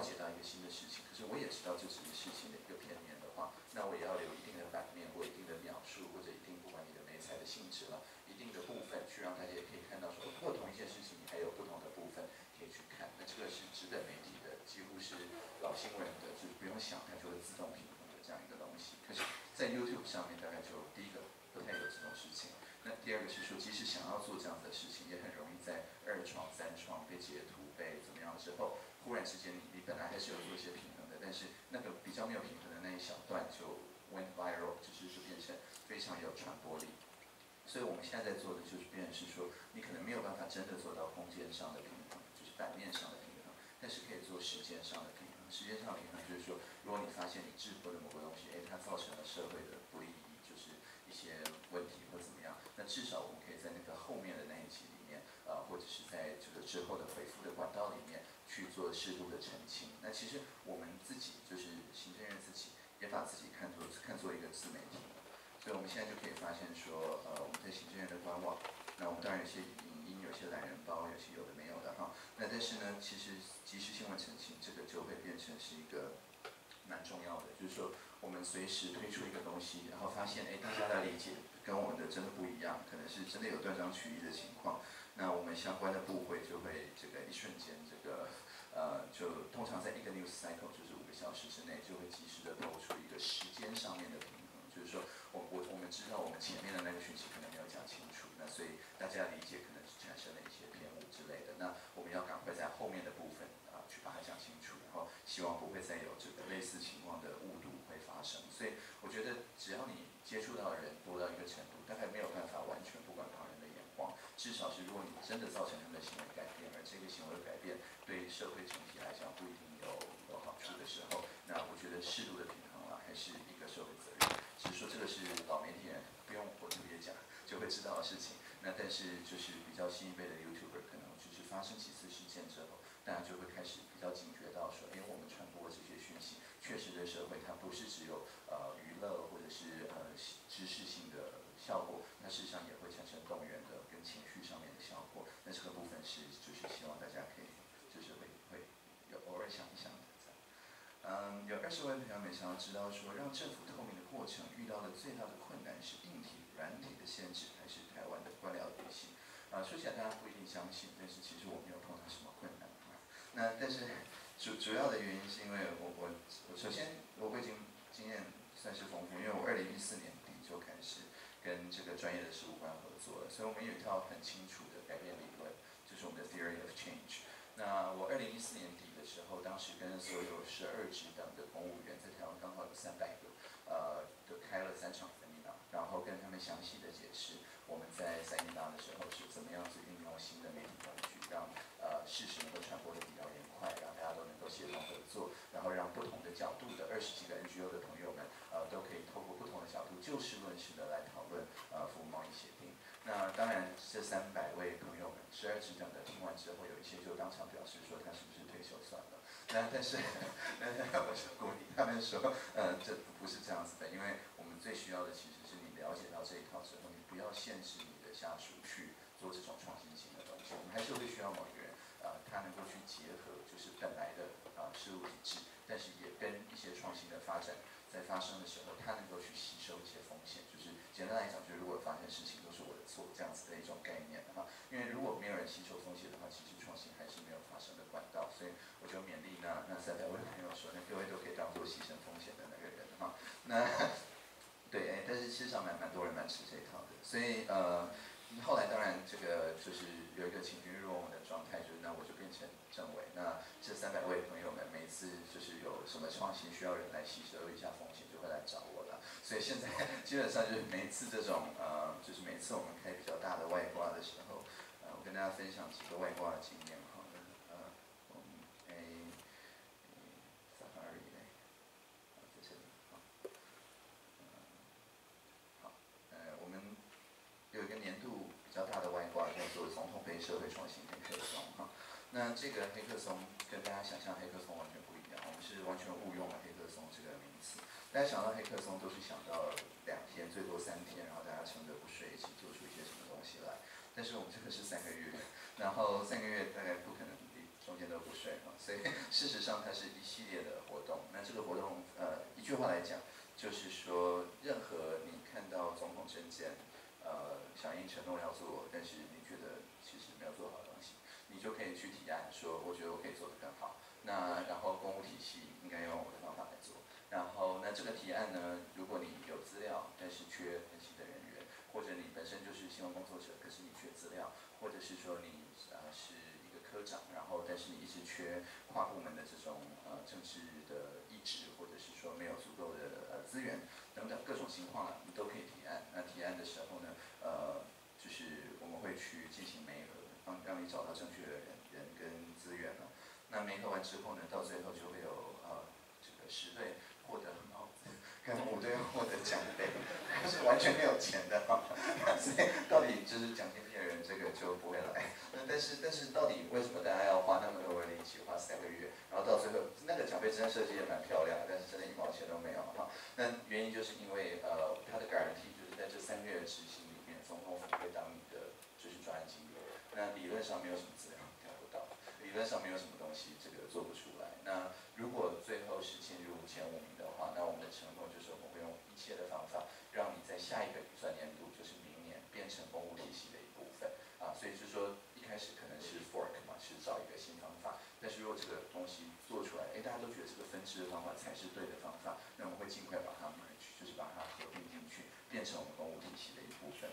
了解到一个新的事情，可是我也知道这只是事情的一个片面的话，那我也要留一定的版面或一定的描述，或者一定不管你的媒材的性质了，一定的部分去让大家也可以看到说，不过同一件事情，你还有不同的部分可以去看。那这个是值得媒体的，几乎是老新闻的，就不用想，它就会自动平衡的这样一个东西。可是，在 YouTube 上面，大概就第一个不太有这种事情。那第二个是说，即使想要做这样的事情，也很容易在二创、三创被截图、被怎么样之后。忽然之间，你你本来还是有做一些平衡的，但是那个比较没有平衡的那一小段就 went viral，就是就变成非常有传播力。所以我们现在在做的就是变是说，你可能没有办法真的做到空间上的平衡，就是版面上的平衡，但是可以做时间上的平衡。时间上的平衡就是说，如果你发现你直播的某个东西，哎，它造成了社会的不利益，就是一些问题或怎么样，那至少我们可以在那个后面的那一集里面，呃，或者是在这个之后的回复的管道里面。去做适度的澄清。那其实我们自己就是行政院自己也把自己看作看作一个自媒体，所以我们现在就可以发现说，呃，我们在行政院的官网，那我们当然有些影音，有些懒人包，有些有的没有的哈。那但是呢，其实及时新闻澄清这个就会变成是一个蛮重要的，就是说我们随时推出一个东西，然后发现哎大家的理解跟我们的真的不一样，可能是真的有断章取义的情况。那我们相关的部会就会这个一瞬间，这个呃，就通常在一个 news cycle 就是五个小时之内，就会及时的抛出一个时间上面的平衡，就是说我我我们知道我们前面的那个讯息可能没有讲清楚，那所以大家理解可能产生了一些偏误之类的，那我们要赶快在后面的部分啊去把它讲清楚，然后希望不会再有这个类似情况的误读会发生。所以我觉得只要你接触到的人多到一个程度，大概没有办法完，至少是如果你真的造成他们的行为改变，而这个行为改变对社会整体来讲不一定有有好处的时候，那我觉得适度的平衡啊，还是一个社会责任。只是说这个是老媒体人不用我特别讲就会知道的事情。那但是就是比较新一辈的 YouTuber，可能就是发生几次事件之后，大家就会开始比较警觉到说，因为我们传播这些讯息，确实对社会它不是只有呃娱乐或者是呃知识性的效果，那事实上也会产生动员的。这个部分是就是希望大家可以就是会会有偶尔想一想的。嗯，有二十位朋友们想要知道说，让政府透明的过程遇到的最大的困难是硬体、软体的限制，还是台湾的官僚体系？啊，说起来大家不一定相信，但是其实我没有碰到什么困难啊。那但是主主要的原因是因为我我我首先我背景经验算是丰富，因为我二零一四年底就开始跟这个专业的事务官合作了，所以我们有一套很清楚的。改变理论是我们的 theory of change。那我二零一四年底的时候，当时跟所有十二职等的公务员在台湾刚好有三百个，呃，的开了三场 seminar，然后跟他们详细的解释我们在三一档的时候是怎么样子运用新的媒体工具，让呃事实能够传播的比较连快，让大家都能够协同合作，然后让不同的角度的二十几个 NGO 的朋友们呃都可以透过不同的角度就事论事的来讨论呃服务贸易协定。那当然这三百十二职等的听完之后，有一些就当场表示说他是不是退休算了。那但是，我就鼓励他们说，呃，这不是这样子的，因为我们最需要的其实是你了解到这一套之后，你不要限制你的下属去做这种创新型的东西。我们还是会需要某一个人，呃，他能够去结合就是本来的啊事务体制，但是也跟一些创新的发展在发生的时候，他能够去吸收一些风险。就是简单来讲，就是如果发生事情这样子的一种概念哈。因为如果没有人吸收风险的话，其实创新还是没有发生的管道，所以。我就勉励那那三百位朋友说，那各位都可以当做牺牲风险的那个人哈。那对，哎，但是事实上蛮蛮多人蛮吃这一套的，所以呃，后来当然这个就是有一个请君入瓮的状态，就是那我就变成政委。那这三百位朋友们每次就是有什么创新需要人来吸收一下风险，就会来找我。所以现在 基本上就是每次这种呃，就是每次我们开比较大的外挂的时候，呃，我跟大家分享几个外挂的经验哈。呃，我们哎，三分二一嘞，好，在这里好，好，呃，我们有一个年度比较大的外挂叫做总统杯社会创新黑客松哈。那这个黑客松跟大家想象黑客松完全不一样，我们是完全误用了黑客松这个名词。大家想到黑客松都是想到两天，最多三天，然后大家撑着不睡，一起做出一些什么东西来。但是我们这个是三个月，然后三个月大概不可能中间都不睡嘛，所以 事实上它是一系列的活动。那这个活动，呃，一句话来讲，就是说任何你看到总统证件，呃，响应承诺要做，但是你觉得其实没有做好的东西。你就可以去提案说，我觉得我可以做得更好。那然后公务体系应该用。然后那这个提案呢，如果你有资料，但是缺分析的人员，或者你本身就是新闻工作者，可是你缺资料，或者是说你呃是一个科长，然后但是你一直缺跨部门的这种呃政治的意志，或者是说没有足够的呃资源等等各种情况啊，你都可以提案。那提案的时候呢，呃，就是我们会去进行媒合。让让你找到正确的人人跟资源了。那媒合完之后呢，到最后就会有呃这个十队获得帽子，跟五队获得奖杯，他是完全没有钱的哈。所以到底就是奖金骗人，这个就不会来。那但是但是到底为什么大家要花那么多力气花三个月，然后到最后那个奖杯真的设计也蛮漂亮的，但是真的一毛钱都没有哈。那原因就是因为呃它的 guarantee 就是在这三个月的执行里面，总统府会当你的就是专案经理。那理论上没有什么资料调不到，理论上没有什么东西这个做不出来。那如果最后是进入前五名的话，那我们的承诺就是我们会用一切的方法，让你在下一个预算年度，就是明年变成公务体系的一部分啊。所以就是说一开始可能是 fork 嘛，是找一个新方法。但是如果这个东西做出来，哎，大家都的方法才是对的方法，那我们会尽快把它埋去就是把它合并进去，变成我们公务体系的一部分。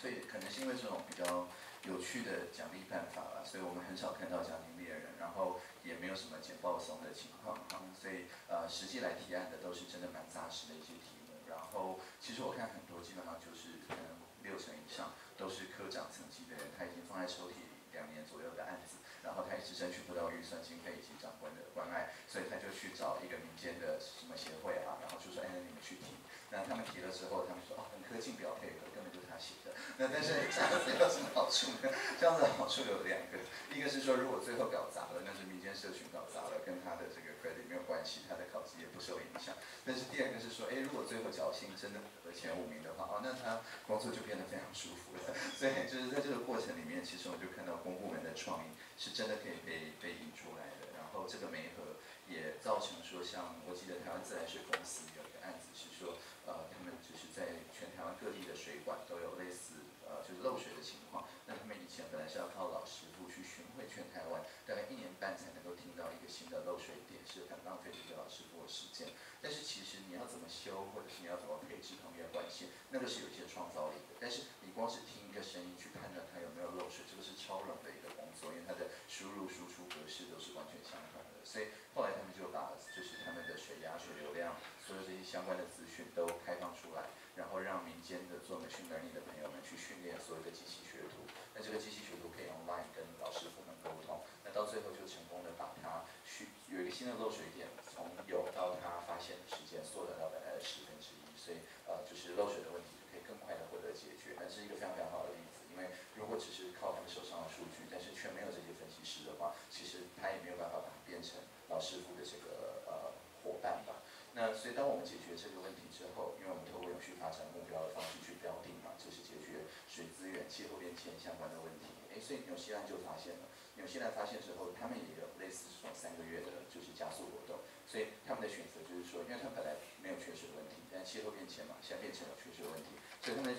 所以可能是因为这种比较。有趣的奖励办法了，所以我们很少看到奖励猎人，然后也没有什么简报松的情况哈，所以呃实际来提案的都是真的蛮扎实的一些题目，然后其实我看很多基本上就是可能六成以上都是科长层级的人，他已经放在抽屉里两年左右的案子，然后他一直争取不到预算经费以及长官的关爱，所以他就去找一个民间的什么协会啊，然后就说哎你们去提，那他们提了之后，他们说哦很科技表配合，根本就是他写的。那但是这样子有什么好处呢？这样子的好处有两个，一个是说如果最后搞砸了，那是民间社群搞砸了，跟他的这个 credit 没有关系，他的考级也不受影响。但是第二个是说，哎，如果最后侥幸真的得前五名的话，哦，那他工作就变得非常舒服了。所以就是在这个过程里面，其实我就看到公部门的创意是真的可以被被引出来的。然后这个媒合也造成说，像我记得台湾自来水公司有一个案子是说，呃，他们就是在全台湾各地的水管都有类似呃。就是漏水的情况，那他们以前本来是要靠老师傅去巡回全台湾，大概一年半才能够听到一个新的漏水点，是很浪费这个老师傅的时间。但是其实你要怎么修，或者是你要怎么配置同一个管线，那个是有一些创造力的。但是你光是听一个声音去判断它有没有漏水，这个是超冷的一个工作，因为它的输入输出格式都是完全相反的。所以后来他们就把就是他们的水压、水流量。所有这些相关的资讯都开放出来，然后让民间的做 machine learning 的朋友们去训练所有的机器学徒。那这个机器学徒可以用 LINE 跟老师傅们沟通，那到最后就成功的把它去有一个新的漏水点，从有到它发现的时间缩短到本来的十分之一，所以呃就是漏水的问题就可以更快的获得解决。那是一个非常非常好的例子，因为如果只是靠他们手上的数据，但是却没有这些分析师的话，其实他也没有办法把它变成老师傅的这个呃伙伴吧。那所以当我们解决这个问题之后，因为我们透过永续发展目标的方式去标定嘛，就是解决水资源、气候变迁相关的问题。诶，所以纽西兰就发现了，纽西兰发现之后，他们也有类似这种三个月的，就是加速活动。所以他们的选择就是说，因为他们本来没有缺水的问题，但气候变迁嘛，现在变成了缺水问题，所以他们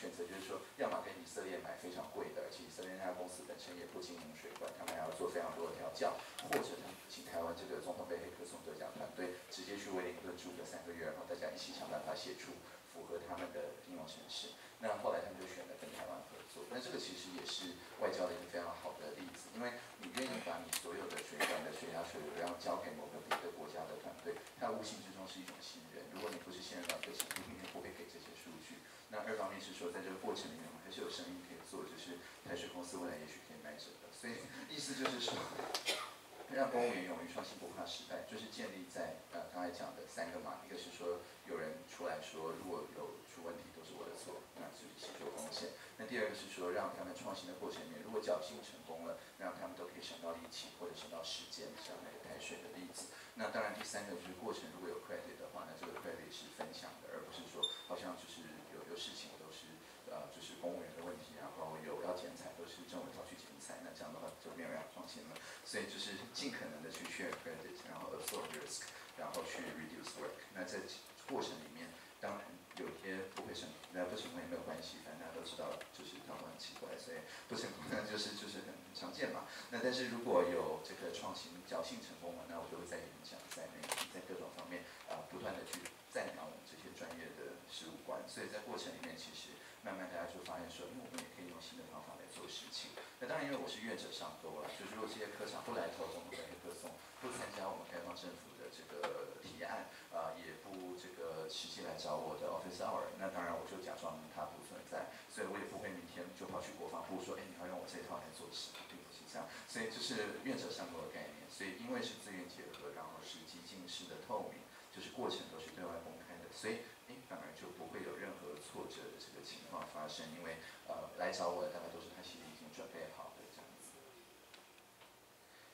选择就是说，要么跟以色列买非常贵的，而且以色列那家公司本身也不经营水管，他们还要做非常多的调教，或者他们请台湾这个总统杯黑客送得奖团队直接去威灵顿住个三个月，然后大家一起想办法写出符合他们的应用程式。那后来他们就选了跟台湾合作，那这个其实也是外交的一个非常好的例子，因为你愿意把你所有的水管的水压水流量交给某个别的国家的团队，它无形之中是一种信任。如果你不是信任到这程度，你也不会给。那二方面是说，在这个过程里面，我们还是有生意可以做，就是台水公司未来也许可以卖这个。所以意思就是说，让公务员勇于创新，不怕失败，就是建立在呃刚才讲的三个嘛，一个是说有人出来说，如果有出问题都是我的错，那就是吸收风险。那第二个是说，让他们创新的过程里面，如果侥幸成功了，让他们都可以省到力气或者省到时间，像那个台水的例子。那当然第三个就是过程如果有 credit 的话，那这个 credit 是分享的，而不是说好像就是有有事情都是呃就是公务员的问题，然后有要剪彩都是政委要去剪彩，那这样的话就没有人创新了。所以就是尽可能的去 share credit，然后 absorb risk，然后去 reduce work。那在过程里面，有些不会成，那不成功也没有关系，反正大家都知道，就是他们很奇怪，所以不成功呢就是就是很常见嘛。那但是如果有这个创新侥幸成功了，那我就会在演讲、在媒体、在各种方面啊、不断的去赞扬我们这些专业的事务官。所以在过程里面，其实慢慢大家就发现说，因为我们也可以用新的方法来做事情。那当然，因为我是愿者上钩了，就是如果这些科长不来投总统杯歌颂，不参加我们开放政府的这个提案，啊、也不实际来找我的 office hour，那当然我就假装它不存在，所以我也不会明天就跑去国防部说，哎，你要用我这一套来做事，并不是这样。所以就是愿者上钩的概念。所以因为是自愿结合，然后是极尽式的透明，就是过程都是对外公开的，所以哎反而就不会有任何挫折的这个情况发生，因为呃来找我的大概都是他心里已经准备好的这样子。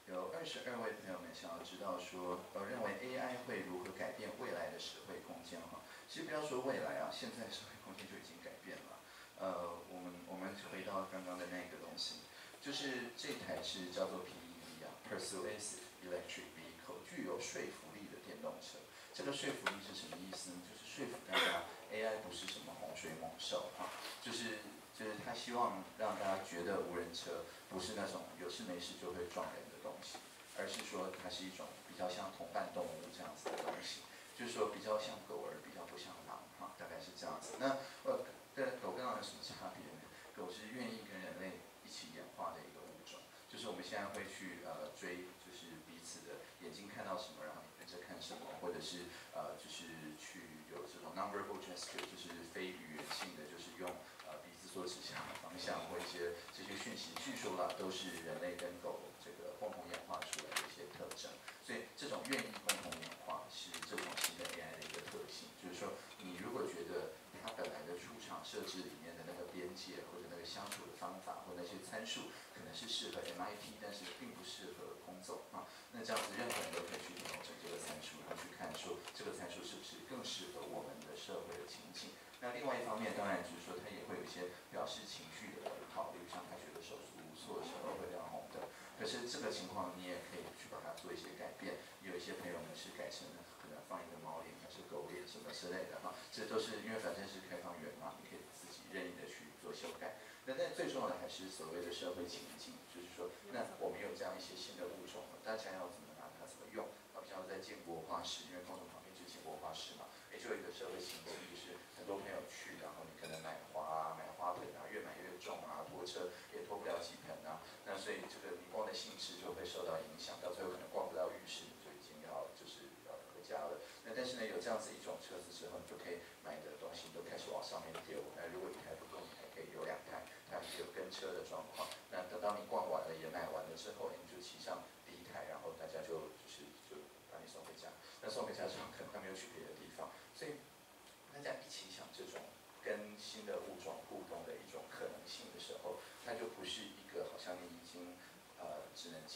有二十二位朋友们想要知道说，呃，认为 AI 会如何改变未来的社会空间哈？其实不要说未来啊，现在社会空间就已经改变了。呃，我们我们回到刚刚的那个东西，就是这台是叫做 PEV 啊，Persuasive Electric Vehicle，具有说服力的电动车。这个说服力是什么意思呢？就是说服大家 AI 不是什么洪水猛兽啊，就是就是他希望让大家觉得无人车不是那种有事没事就会撞人东西，而是说它是一种比较像同伴动物这样子的东西，就是说比较像狗而比较不像狼哈，大概是这样子。那呃，跟狗跟狼有什么差别呢？狗是愿意跟人类一起演化的一个物种，就是我们现在会去呃追，就是彼此的眼睛看到什么，然后你跟着看什么，或者是呃就是去有这种 nonverbal gesture，就是非语言性的，就是用呃鼻子做指向的方向或一些这些讯息，据说啦都是人类跟狗这个共同演化出来的一些特征。所以这种愿意共同演化是这种新的 AI 的一个特性，就是说你如果觉得它本来的出厂设置里面的那个边界或者那个相处的方法或那些参数可能是适合 MIT，但是并不适合工作啊。那这样子任何人都可以去调整这个参数，然后去看说这个参数是不是更适合我们的社会的情景。那另外一方面，当然就是说它也会有一些表示情绪的考虑，像他觉得手足无措的时候会亮红灯。可是这个情况你也可以去把它做一些改变。有一些朋友们是改成可能放一个猫脸还是狗脸什么之类的哈，这都是因为反正是开放源嘛，你可以自己任意的去做修改。那但最重要的还是所谓的社会情境，就是说，那我们有这样一些新的物种，大家要怎么拿它怎么用？好比像在建国花市，因为工厂旁边就是建国花市嘛，也就有一个社会情境，就是很多朋友去，然后你可能买花啊、买花盆啊，越买越重啊，拖车也拖不了几盆啊，那所以这个你逛的兴致就会受到影响，到最后可能逛不到浴室，就已经要就是要回家了。那但是呢，有这样子一种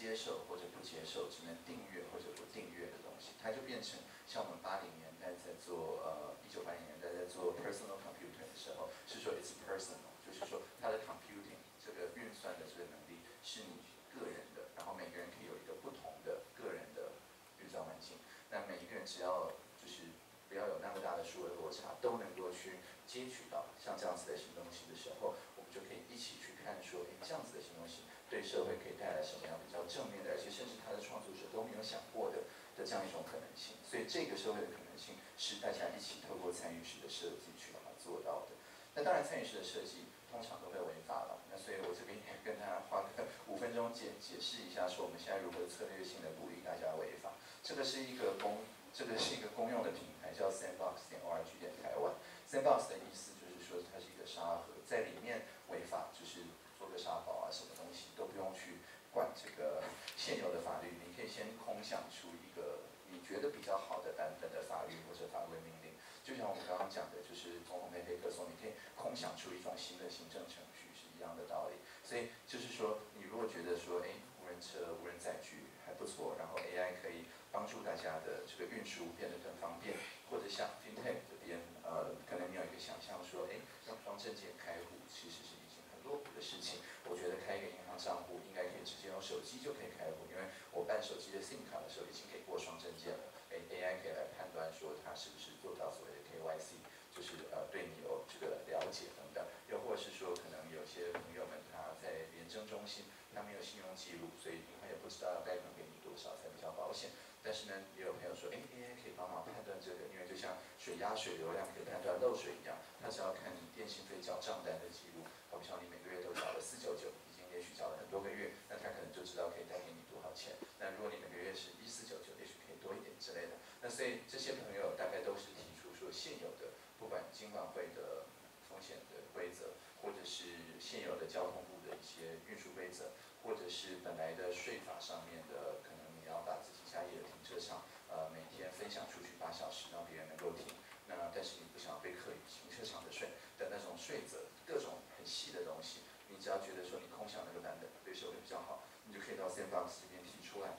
接受或者不接受，只能订阅或者不订阅的东西，它就变成像我们八零年代在做呃一九八零年代在做 personal computer 的时候，是说 it's personal，就是说它的 computing 这个运算的这个能力是你个人的，然后每个人可以有一个不同的个人的运算环境，那每一个人只要就是不要有那么大的数额落差，都能够去接取到像这样子的新东西的时候，我们就可以一起去看说，诶，这样子的新东西对社会可以带来什么样比较正面的，而且甚至它的创作者都没有想过的的这样一种可能性。所以这个社会的可能性是大家一起透过参与式的设计去把它做到的。那当然，参与式的设计通常都会违法了。那所以我这边也跟大家花个五分钟解解释一下，说我们现在如何策略性的鼓励大家违法。这个是一个公，这个是一个公用的品牌，叫 Sandbox 点 org 点台湾。Sandbox 的意思就是说它是一个沙盒，在里面违法就是做个沙堡啊，什么东西都不用去管这个现有的法律，你可以先空想出一个你觉得比较好的版本的法律或者法规命令。就像我们刚刚讲的，就是总统佩佩克说，你可以空想出一种新的行政程序是一样的道理。所以就是说，你如果觉得说，哎，无人车、无人载具还不错，然后 AI 可以帮助大家的这个运输变得更方便，或者像 FinTech 这边，呃，可能你有一个想象说，哎，让方证件开户其实是一件很落伍的事情。我觉得开一个银行账户应该可以直接用手机就可以开户，因为我办手机的 SIM 卡的时候已经给过双证件了。哎，AI 可以来判断说它是不是做到所谓的 KYC，就是呃对你有这个了解等等。又或是说，可能有些朋友们他在廉政中心，他没有信用记录，所以银行也不知道要贷款给你多少才比较保险。但是呢，也有朋友说，哎，AI 可以帮忙判断这个，因为就像水压水流量可以判断漏水一样，它只要看你电信费缴账单的记录，好比像你每个月都缴了四九九，已经连续缴了很多个月，那他可能就知道可以贷给你多少钱。那如果你每个月是一四九九，也许可以多一点之类的。那所以这些朋友大概都是提出说现有的，不管金管会的风险的规则，或者是现有的交通部的一些运输规则，或者是本来的税法上面的，可能你要把自己家里的停车场，呃，每天分享出去八小时，让别人能够停。那但是你不想被课停车场的税的那种税则，各种很细的东西，你只要觉得说你空想那个版本对社会比较好，你就可以到 Sandbox 这边提出来。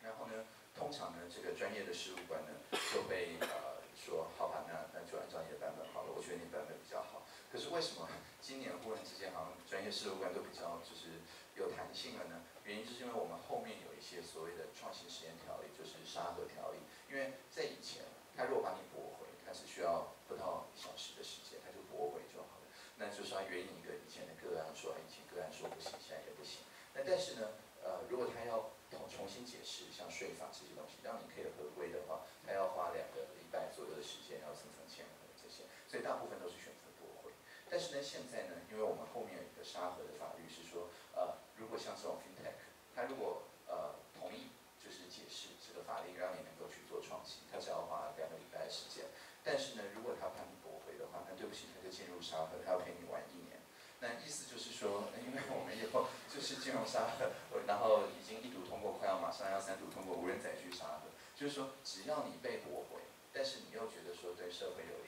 然后呢，通常呢，这个专业的事务官呢，就会呃说，好吧，那那就按照你的版本好了，我觉得你版本比较好。可是为什么今年忽然之间好像专业事务官都比较就是有弹性了呢？原因就是因为我们后面有一些所谓的创新实验条例，就是沙盒条例。因为在以前，他如果把你驳回，他是需要不到一小时的时间，他就驳回就好了。那就是要援引一个以前的个案说，以前个案说不行，现在也不行。那但是呢，呃，如果他要重重新解释，像税法这些东西，让你可以合规的话，他要花两个礼拜左右的时间，要层层签合大部分都是选择驳回。但是呢，现在呢，因为我们后面有一个沙盒的法律是说，呃，如果像这种 FinTech，它如果呃同意就是解释这个法令，让你能够去做创新，它只要花两个礼拜时间。但是呢，如果他判你驳回的话，那对不起，他就进入沙盒，他要陪你玩一年。那意思就是说，因为我们以后就是金融沙盒，然后已经一读通过，快要马上要三读通过无人载具沙盒，就是说只要你被驳回，但是你又觉得说对社会有利，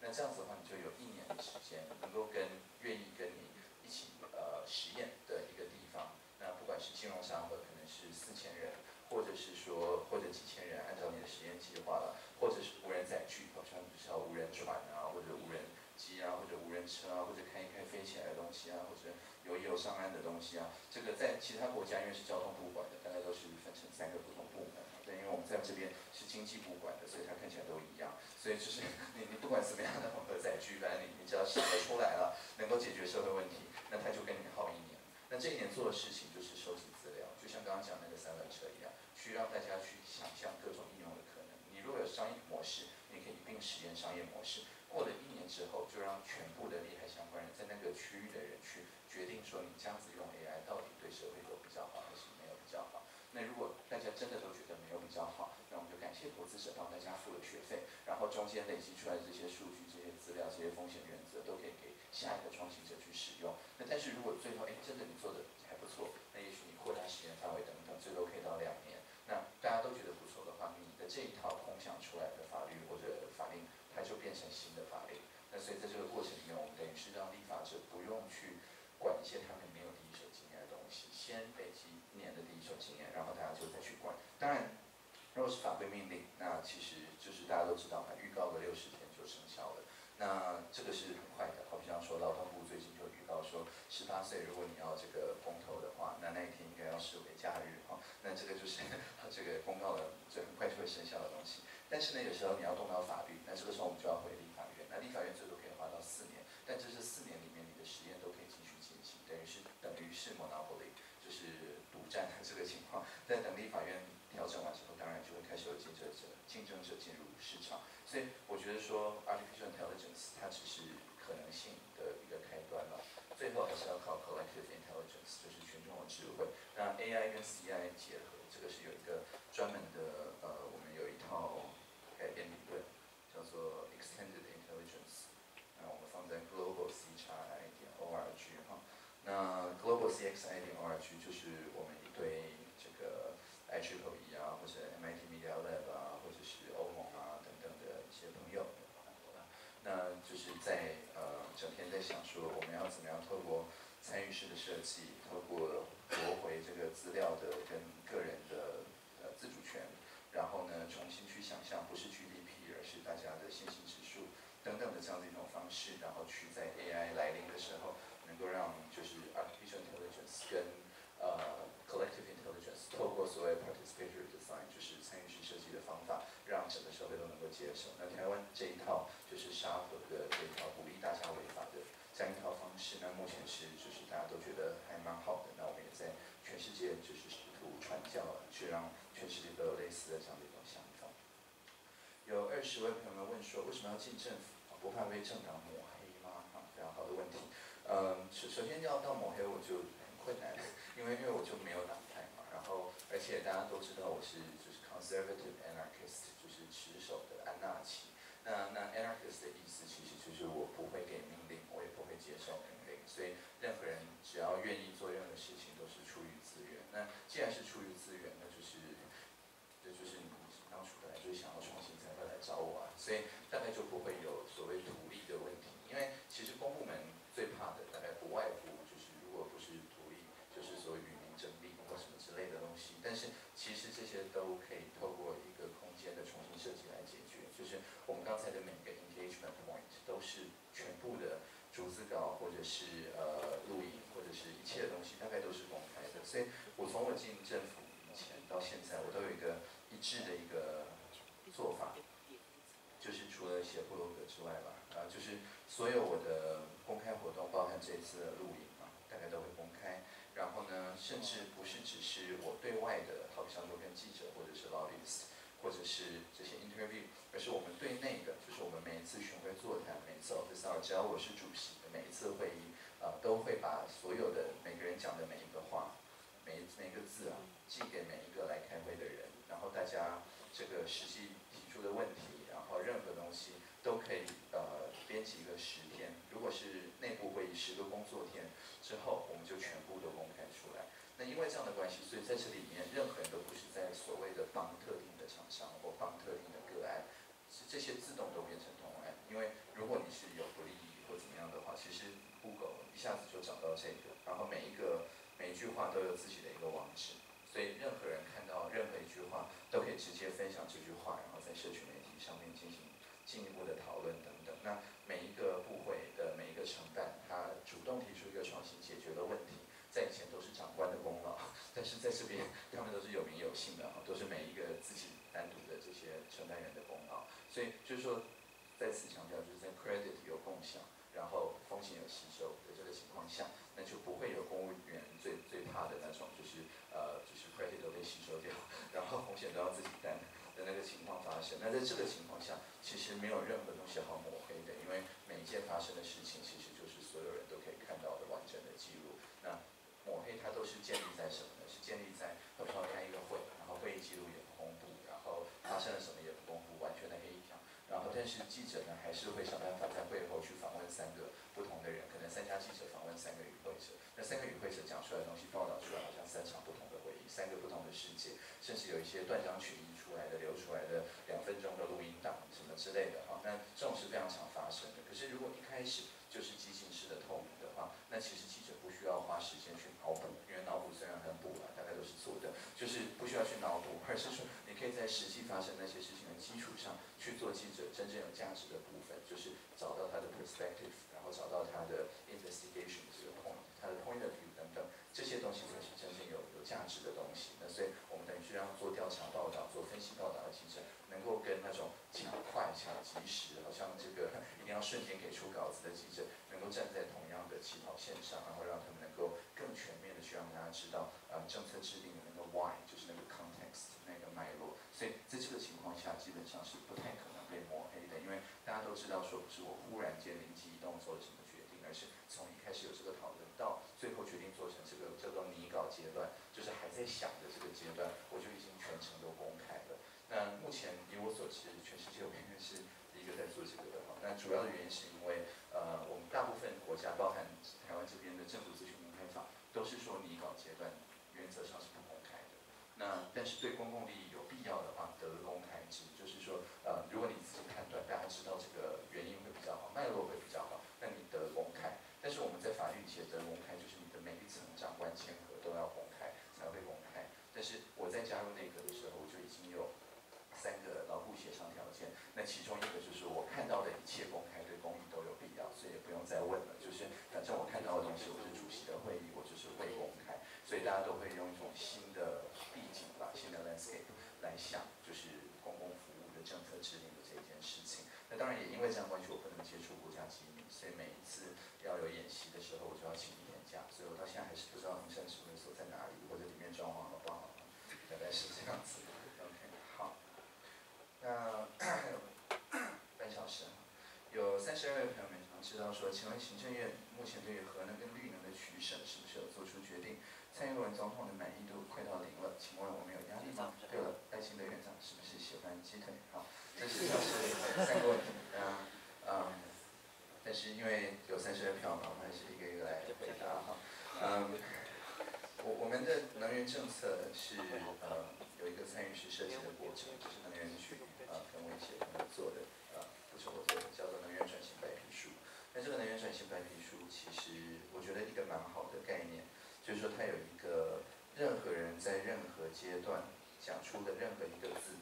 那这样子的话，你就有一年的时间能够跟愿意跟你一起呃实验的一个地方。那不管是金融沙盒，可能是四千人，或者是说或者几千人，按照你的实验计划了，或者是无人载具，好像就是要无人船啊，或者无人。机啊，或者无人车啊，或者开一开飞起来的东西啊，或者游一游上岸的东西啊，这个在其他国家因为是交通部管的，大概都是分成三个不同部门。对，因为我们在这边是经济部管的，所以它看起来都一样。所以就是你你不管怎么样的混合载具，反正你你只要想得出来了，能够解决社会问题，那他就跟你耗一年。那这一年做的事情就是收集资料，就像刚刚讲那个三轮车一样，去让大家去想象各种应用的可能。你如果有商业模式，你可以一并实验商业模式。过了一年之后，就让全部的利害相关人在那个区域的人去决定说，你这样子用 AI 到底对社会有比较好还是没有比较好。那如果大家真的都觉得没有比较好，那我们就感谢投资者帮大家付了学费，然后中间累积出来的这些数据、这些资料、这些风险原则都可以给下一个创新者去使用。那但是如果最后哎真的你做的还不错，那也许你扩大实验范围等等，最多可以到两年。那大家都觉得不错的话，你的这一套空想出来的法律或者法令。它就变成新的法令，那所以在这个过程里面，我们等于是让立法者不用去管一些他们没有第一手经验的东西，先累积一年的第一手经验，然后大家就再去管。当然，如果是法规命令，那其实大家都知道嘛，预告个六十天就生效了。那这个是很快的，好比方说劳动部最近就预告说，十八岁如果你要这个公投的话，那那一天应该要视为假日哈。那这个就是 这个公告的，这很快就会生效的东西。但是呢，有时候你要动到法律，那这个时候我们就要回立法院。那立法院最多可以花到四年，但这是四年里面你的实验都可以继续进行，等于是等于是 monopoly，就是独占的这个情况。在等立法院调整完之后，当然就会开始有竞争者竞争者进入市场。所以我觉得说 artificial intelligence 它只是可能性的一个开端了，最后还是要靠 collective intelligence，就是群众的智慧，让 AI 跟 CI 结合。这个是有一个专门的呃，我们有一套改变理论，叫做 extended intelligence。那我们放在 global C x I 点 org 哈。那 global CXI 点 org 就是我们一堆这个 IEEE 啊，或者 MIT Media Lab 啊，或者是欧盟啊等等的一些朋友。那就是在呃整天在想说，我们要怎么样透过参与式的设计，透过夺回这个资料的跟个人的呃自主权，然后呢重新去想象，不是 GDP，而是大家的信心指数等等的这样的一种方式，然后去在 AI 来临的时候，能够让就是 artificial intelligence 跟呃 collective intelligence 透过所谓 participatory design，就是参与式设计的方法，让整个社会都能够接受。那台湾这一套就是沙盒的这一套鼓励大家违法的这样一套方式，那目前是就是大家都觉得还蛮好的。那我们也在全世界就是试图传教，去让全世界都有类似的这样的一种想法。有二十位朋友们问说，为什么要进政府？不怕被政党抹黑吗？啊，非常好的问题。嗯，首首先要到抹黑我就很困难，因为因为我就没有党派嘛。然后而且大家都知道我是就是 conservative anarchist，就是持守的安纳奇。那那 anarchist 的意思其实就是我不会给命令，我也不会接受命令。所以任何人只要愿意做任何事情，都是出于自愿。那既然是出于自愿，那就是这就是你当初本来就是想要创新才会来找我啊。所以大概就不会有所谓独立的问题。因为其实公部门最怕的大概不外乎就是如果不是独立，就是所谓与民争利或什么之类的东西。但是其实这些都可以透过一个空间的重新设计来解决。就是我们刚才的每个 engagement point 都是全部的逐字稿或是呃录影或者是一切的东西，大概都是公开的。所以我从我进政府以前到现在，我都有一个一致的一个做法，就是除了写布洛格之外吧，啊，就是所有我的公开活动，包含这次的录影嘛，大概都会公开。然后呢，甚至不是只是我对外的，好比像说跟记者或者是 lobbyist，或者是这些 interview，而是我们对内的，就是我们每一次巡回座谈，每次 office hour，只要我是主席每一次会议，啊，都会把所有的每个人讲的每一个话，每每个字啊，寄给每一个来开会的人，然后大家这个实际提出的问题，然后任何东西都可以呃编辑一个十天，如果是内部会议十个工作天之后，我们就全部都公开出来。那因为这样的关系，所以在这里面任何人都不是在所谓的帮特定的厂商或帮特定的个案，是这些自动都变成同案。因为如果你是有不利益或怎么样的话，其实 Google 一下子就找到这个，然后每一个每一句话都有自己的一个网址，所以任何人看到任何一句话都可以直接分享这句话，然后在社群媒体上面进行进一步的讨论等等。那每一个部会的每一个承办，他主动提出一个创新解决的问题。在以前都是长官的功劳，但是在这边他们都是有名有姓的哈，都是每一个自己单独的这些承办人的功劳。所以就是说，再次强调，就是在 credit 有共享，然后风险有吸收的这个情况下，那就不会有公务员最最怕的那种，就是呃，就是 credit 都被吸收掉，然后风险都要自己担的那个情况发生。那在这个情况下，其实没有任何东西好抹黑的，因为每一件发生的事情，其实就是所有人都可以看到的完整的记录。那抹黑它都是建立在什么呢？是建立在比如说开一个会，然后会议记录也不公布，然后发生了什么也不公布，完全的黑一条。然后但是记者呢，还是会想办法在会后去访问三个不同的人，可能三家记者访问三个与会者，那三个与会者讲出来的东西报道出来，好像三场不同的会议，三个不同的世界，甚至有一些断章取义出来的、流出来的两分钟的录音档什么之类的哈。那这种是非常常发生的。可是如果一开始就是激进式的透明的话，那其实记者不需要花时间去脑补，因为脑补虽然很补了，大概都是错的，就是不需要去脑补，而是说你可以在实际发生那些事情的基础上去做记者真正有价值的部分，就是找到他的 perspective，然后找到他的 investigation 这个 point，他的 point of view 等等，这些东西才是真正有有价值的东西。那所以我们等于是让做调查报道、做分析报道的记者，能够跟那种抢快、抢及时，好像这个 一定要瞬间给出稿子的记者，能够站在同样的起跑线上，然后让他们能够更全面的去让大家知道，呃，政策制定的那个 why，就是那个 context 那个脉络。所以在这个情况下，基本上是不太可能被抹黑的，因为大家都知道说不是我忽然间灵机一动做了什么决定，而是从一开始有这个讨论到最后决定做成这个叫做拟稿阶段，就是还在想的这个阶段，我就已经全程都公开了。那目前以我所知，全世界我应该是一个在做这个的哈。那主要的原因是因为，呃，我们大部分国家，包含台湾这边的政府咨询公开法，都是说拟稿阶段原则上是不公开的。那但是对公共利益有必要的话，得公开制，就是说，呃，如果你自己判断，大家知道这个原因会比较好，脉络会比较好，那你得公开。但是我们在法律里写得公开，就是你的每一层长官签合都要公开才会公开。但是我在加入内阁的时候，我就已经有三个牢固协商条件。那其中一个就是我看到的一切公开对公益都有必要，所以也不用再问了。就是反正我看到的东西，我是主席的会议，我就是会公开。所以大家都会用一种新的背景吧，新的 landscape 来想，就是公共服务的政策制定的这件事情。那当然也因为这样关系，我不能接触国家机密，所以每一次要有演习的时候，我就要请一天假。所以我到现在还是不知道衡山指挥所在哪里，或者里面装潢好不好，大概是这样子。OK，好，那半小时，有三十二位朋友们想知道说，请问行政院目前对于核能跟绿能的取舍是不是有做出决定？蔡英文总统的满意度快到零了，请问我们有压力吗？对了，爱心的院长是不是喜欢鸡腿？好，这是上是三个问题。嗯嗯，但是因为有三十二票嘛，我们还是一个一个来回答哈。嗯，我我们的能源政策是呃有一个参与式设计的过程，就是能源局呃跟我一起做的呃不是我做的，叫做能源转型白皮书。那这个能源转型白皮书，其实我觉得一个蛮好的概念。就是说，它有一个任何人在任何阶段讲出的任何一个字，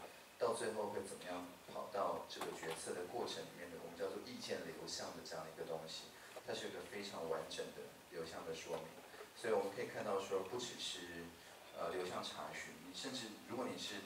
到最后会怎么样跑到这个决策的过程里面的，我们叫做意见流向的这样一个东西，它是一个非常完整的流向的说明。所以我们可以看到说，不只是呃流向查询，你甚至如果你是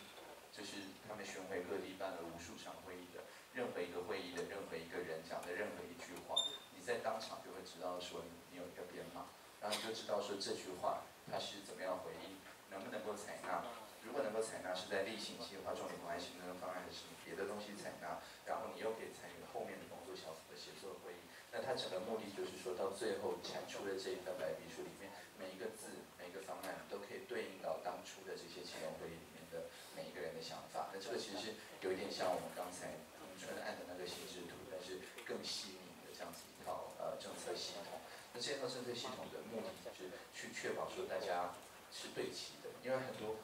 就是他们巡回各地办了无数场会议的，任何一个会议的任何一个人讲的任何一句话，你在当场就会知道说你有一个编码。然后你就知道说这句话他是怎么样回应，能不能够采纳？如果能够采纳，是在例行计划、重点关系那个方案，是别的东西采纳？然后你又可以参与后面的工作小组的协作会议。那它整个目的就是说到最后产出的这一份白皮书里面，每一个字、每一个方案都可以对应到当初的这些启动会议里面的每一个人的想法。那这个其实是有一点像我们刚才彭春案的那个心智图，但是更细腻的这样子一套呃政策系统。那这套政策系统的目的就是去确保说大家是对齐的，因为很多，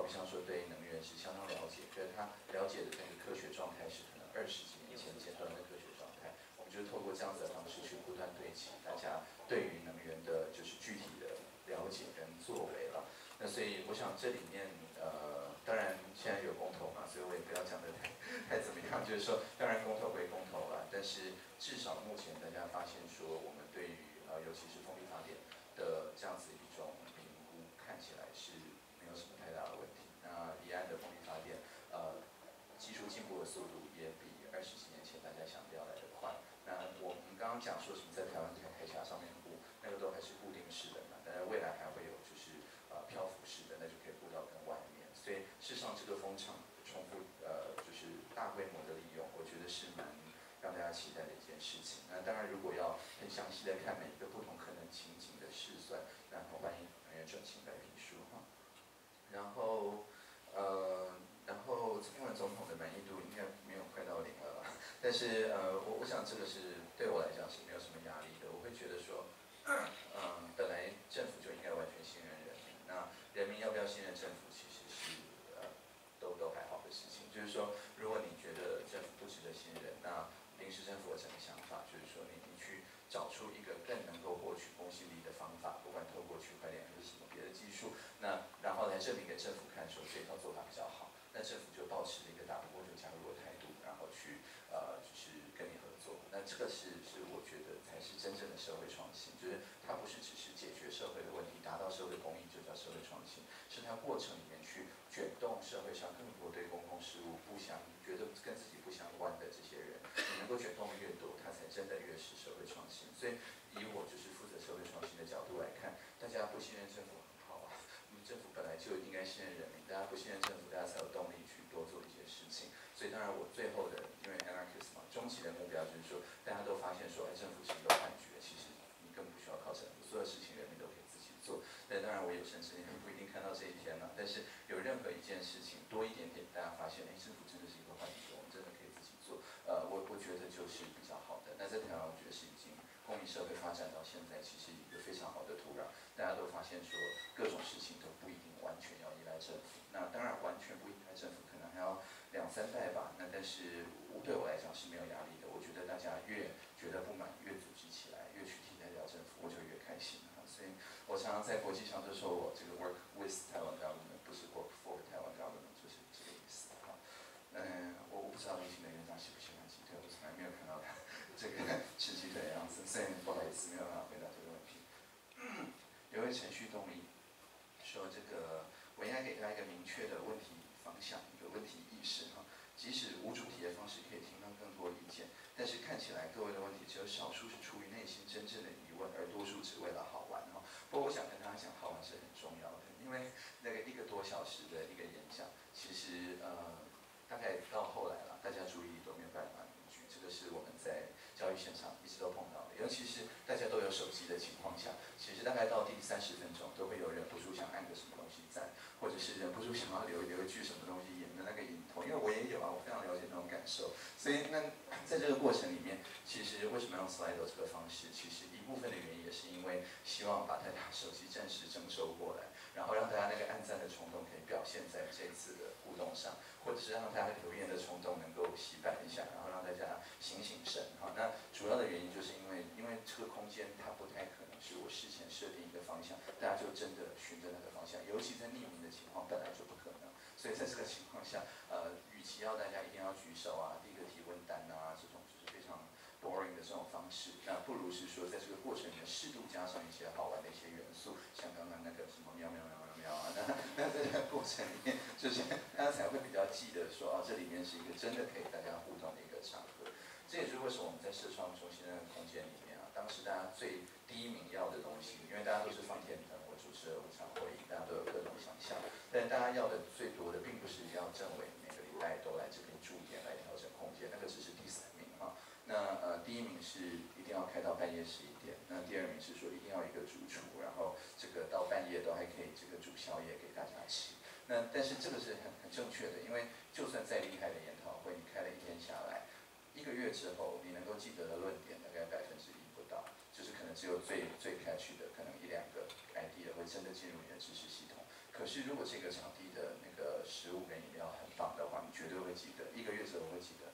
好比像说对能源是相当了解，可是他了解的那个科学状态是可能二十几年前阶段的科学状态，我们就透过这样子的方式去不断对齐大家对于能源的就是具体的了解跟作为了。那所以我想这里面呃，当然现在有公投嘛，所以我也不要讲的太太怎么样，就是说当然公投归公投了，但是至少目前大家发现说我们。对于呃，尤其是风力发电的这样子一种评估，看起来是没有什么太大的问题。那离岸的风力发电，呃，技术进步的速度也比二十几年前大家想的要来得快。那我们讲说什么在台湾这个海峡上面布，那个都还是固定式的嘛。当然未来还会有就是呃漂浮式的，那就可以布到更外面。所以事实上这个风场重复呃就是大规模的利用，我觉得是蛮让大家期待的一件事情。那当然如果要很详细的看每一个不同可能情景的试算，然后欢迎能源转型白皮书哈。然后，呃，然后蔡英文总统的满意度应该没有快到零了吧？但是呃，我我想这个是对我来讲是没有什么压力的。我会觉得说，嗯，本来政府就应该完全信任人民。那人民要不要信任政府，其实是呃都都还好的事情。就是说，如果你觉得政府不值得信任，那临时政府的整个想法就是说，你你去找出一个更能够获取公信力的方法，不管透过区块链还是什么别的技术，那然后来证明给政府看，说这套做法比较好。过程里面去卷动社会上更多对公共事务不相觉得跟自己不相关的这些人，你能够卷动越多，他才真的越是社会创新。所以以我就是负责社会创新的角度来看，大家不信任政府很好啊，我们政府本来就应该信任人民，大家不信任政府，大家才有动力去多做一些事情。所以当然我最后的因为 anarchist 嘛，终极的目标就是说，大家都发现说，哎，政府其实有感觉，其实你根本不需要靠政府，所有事情人民都可以自己做。但当然我有生之年不一定看到这一天了，但是有任何一件事情多一点点，大家发现，哎，政府真的是一个坏笔我们真的可以自己做。呃，我我觉得就是比较好的。那在台湾，我觉得是已经公民社会发展到现在，其实一个非常好的土壤。大家都发现说，各种事情都不一定完全要依赖政府。那当然完全不依赖政府，可能还要两三代吧。那但是对我来讲是没有压力的。我觉得大家越觉得不满，越组织起来，越去替代掉政府，我就越开心。所以我常常在国际上的时候我这个 work with Taiwan government，不是 work for Taiwan government，就是这个意思哈。嗯，我我不知道年轻的院长喜不喜欢鸡腿，我从来没有看到他这个吃鸡腿的样子，所以不好意思没有办法回答这个问题。程序动力说这个我应该给他一个明确的问题方向，一个问题意识哈。即使无主题的方式可以听到更多意见，但是看起来各位的问题只有少数是出于内心真正的疑问，而多数只为了好玩哈。不过我想跟大家讲，好玩是很重要的，因为那个一个多小时的一个演讲，其实呃大概到后来了，大家注意力都没有办法凝聚，这个是我们在教育现场一直都碰到的，尤其是大家都有手机的情况大概到第三十分钟，都会有忍不住想按个什么东西赞，或者是忍不住想要留留一句什么东西演的那个影头，因为我也有啊，我非常了解那种感受，所以那 在这个过程里面，其实为什么用 slide 这个方式，其实一部分的原因也是因为希望把大家手机暂时征收过来，然后让大家那个按赞的冲动可以表现在这次的互动上，或者是让大家留言的冲动能够洗白一下，然后让大家醒醒神哈。那主要的原因就是因为，因为这个空间它不太可能是我事前设定一个方向，大家就真的循着那个方向，尤其在匿名的情况本来就不可能，所以在这个情况下，呃，与其要大家一定要举手啊，第一个提问单啊，这种就是非常 boring 的这种方式，那不如是说在这个过程里面适度加上一些好玩的一些元素，像刚刚那个什么喵喵喵啊，那那在这个过程里面，就是大家才会比较记得说，哦，这里面是一个真的可以大家互动的一个场合。这也是为什么我们在社创中心那个空间里面啊，当时大家最第一名要的东西，因为大家都是放天灯，我主持了五场会议，大家都有各种想象，但大家要的最多的，并不是要政委每个礼拜都来这边驻点来调整空间，那个只是第三名啊。那呃，第一名是一定要开到半夜十一点，那第二名是说一定要一个主厨，然后这个到半夜都还可以宵夜给大家吃。那但是这个是很很正确的，因为就算再厉害的研讨会，你开了一天下来。一个月之后，你能够记得的论点大概百分之一不到，就是可能只有最最开去的可能一两个 idea 会真的进入你的知识系统。可是如果这个场地的那个食物跟饮料很棒的话，你绝对会记得。一个月之后会记得，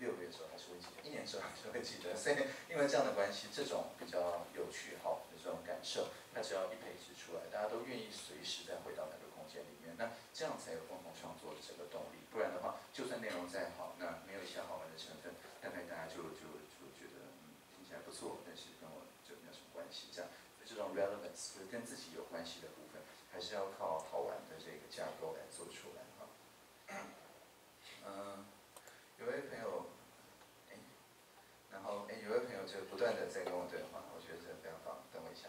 六个月之后还是会记得，一年之后还是会记得。所以因为这样的关系，这种比较有趣好的这种感受，它只要一培植出来，大家都愿意随时再回到那个空间里面，那这样才有共同创作的这个动力。不然的话，就算内容再好，那没有一些好玩的成分，大概大家就就就觉得嗯听起来不错，但是跟我就没有什么关系。这样这种 relevance 就跟自己有关系的部分，还是要靠好玩的这个架构来哈。嗯，有位朋友，哎，然后哎有位朋友就不断的在跟我对话，我觉得这非常棒，等我一下。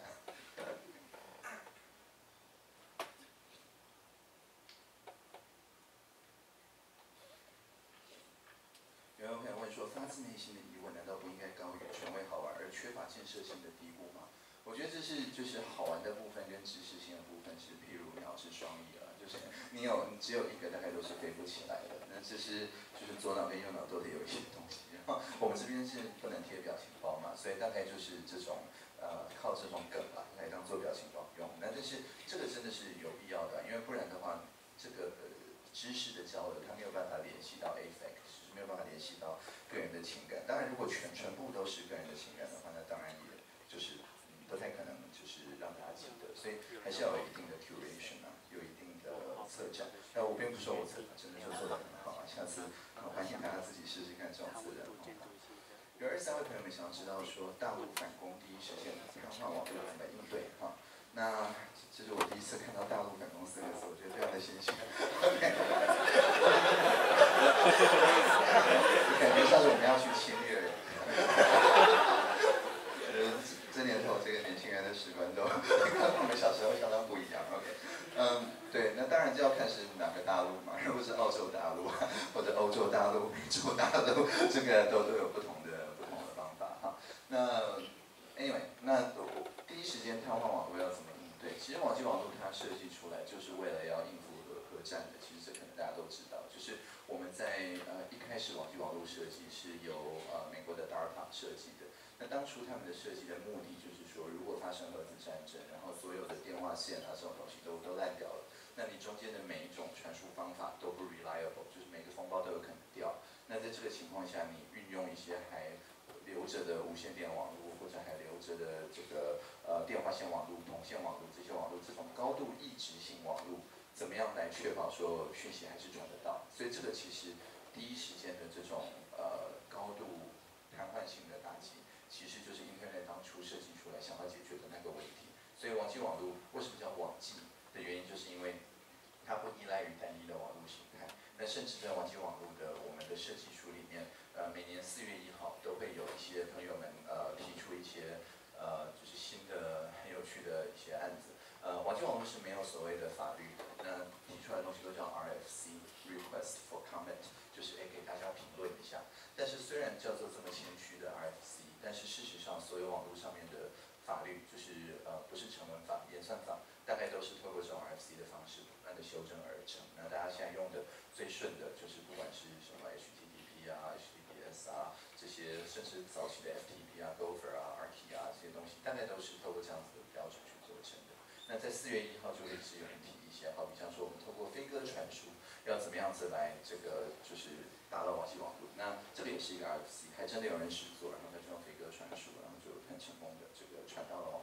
有位朋友问说：“发自内心的疑问，难道不应该高于权威好玩而缺乏建设性的低估吗？”我觉得这是就是好玩的部分跟知识性的部分是，譬如鸟是双翼了，就是你有你只有一个，大概都是飞不起来的。那这是就是左脑跟右脑都得有一些东西。然后我们这边是不能贴表情包嘛，所以大概就是这种呃靠这种梗吧来当做表情包用。那但是这个真的是有必要的，因为不然的话，这个知识的交流它没有办法联系到 affect。没有办法联系到个人的情感。当然，如果全全部都是个人的情感的话，那当然也就是不太可能就是让大家记得。所以还是要有一定的 curation 啊，有一定的策展。那我并不是说我真的就做得很好啊，下次欢迎大家自己试试看这种自然方法。有二三位朋友们想要知道说，大陆反攻第一时间怎么样网络怎么应对哈？那这是我第一次看到大陆反攻四个字，我觉得非常的新鲜。感觉像是我们要去侵略人。这年头这个年轻人的史观都 跟我们小时候相当不一样。OK，嗯，对，那当然就要看是哪个大陆嘛，如果是澳洲大陆 或者欧洲大陆、美洲大陆，这个都都有不同的不同的方法哈。那 anyway，那第一时间瘫痪网络要怎么应对？其实网际网络它设计出来就是为了要应付核核战的，其实这可能大家都知道，就是我们在呃一开始网际网络设计是由呃美国的 DARPA 设计的。那当初他们的设计的目的就是说，如果发生核子战争，然后所有的电话线啊这种东西都都烂掉了，那你中间的每一种传输方法都不 reliable，就是每个风暴都有可能掉。那在这个情况下，你运用一些还留着的无线电网络，或者还留着的这个呃电话线网络、铜线网络这些网络，这种高度异质性网络，怎么样来确保说讯息还是传得到？所以这个其实第一时间的这种呃高度瘫痪性的打击。其实就是 Internet 当初设计出来想要解决的那个问题。所以网际网络为什么叫网际的原因，就是因为它不依赖于单一的网络形态。那甚至在网际网络的我们的设计书里面，呃，每年四月一号都会有一些朋友们呃提出一些呃就是新的很有趣的一些案子。呃，网际网络是没有所谓的法律的，那提出来的东西都叫 RFC Request for Comment，就是诶给大家评论一下。但是虽然叫做这么谦虚的 RFC，但是事实上所有网络上面的法律，是成文法、演算法，大概都是透过这种 RFC 的方式不断的修正而成。那大家现在用的最顺的，就是不管是什么 HTTP 啊、HTTPS 啊这些，甚至早期的 FTP 啊、Gopher 啊、RT 啊这些东西，大概都是透过这样子的标准去做成的。那在四月一号就会是有人提一些，好比像说我们透过飞鸽传输，要怎么样子来这个就是达到网际网络。那这个也是一个 RFC，还真的有人实做，然后他就用飞鸽传输，然后就很成功的这个传到了。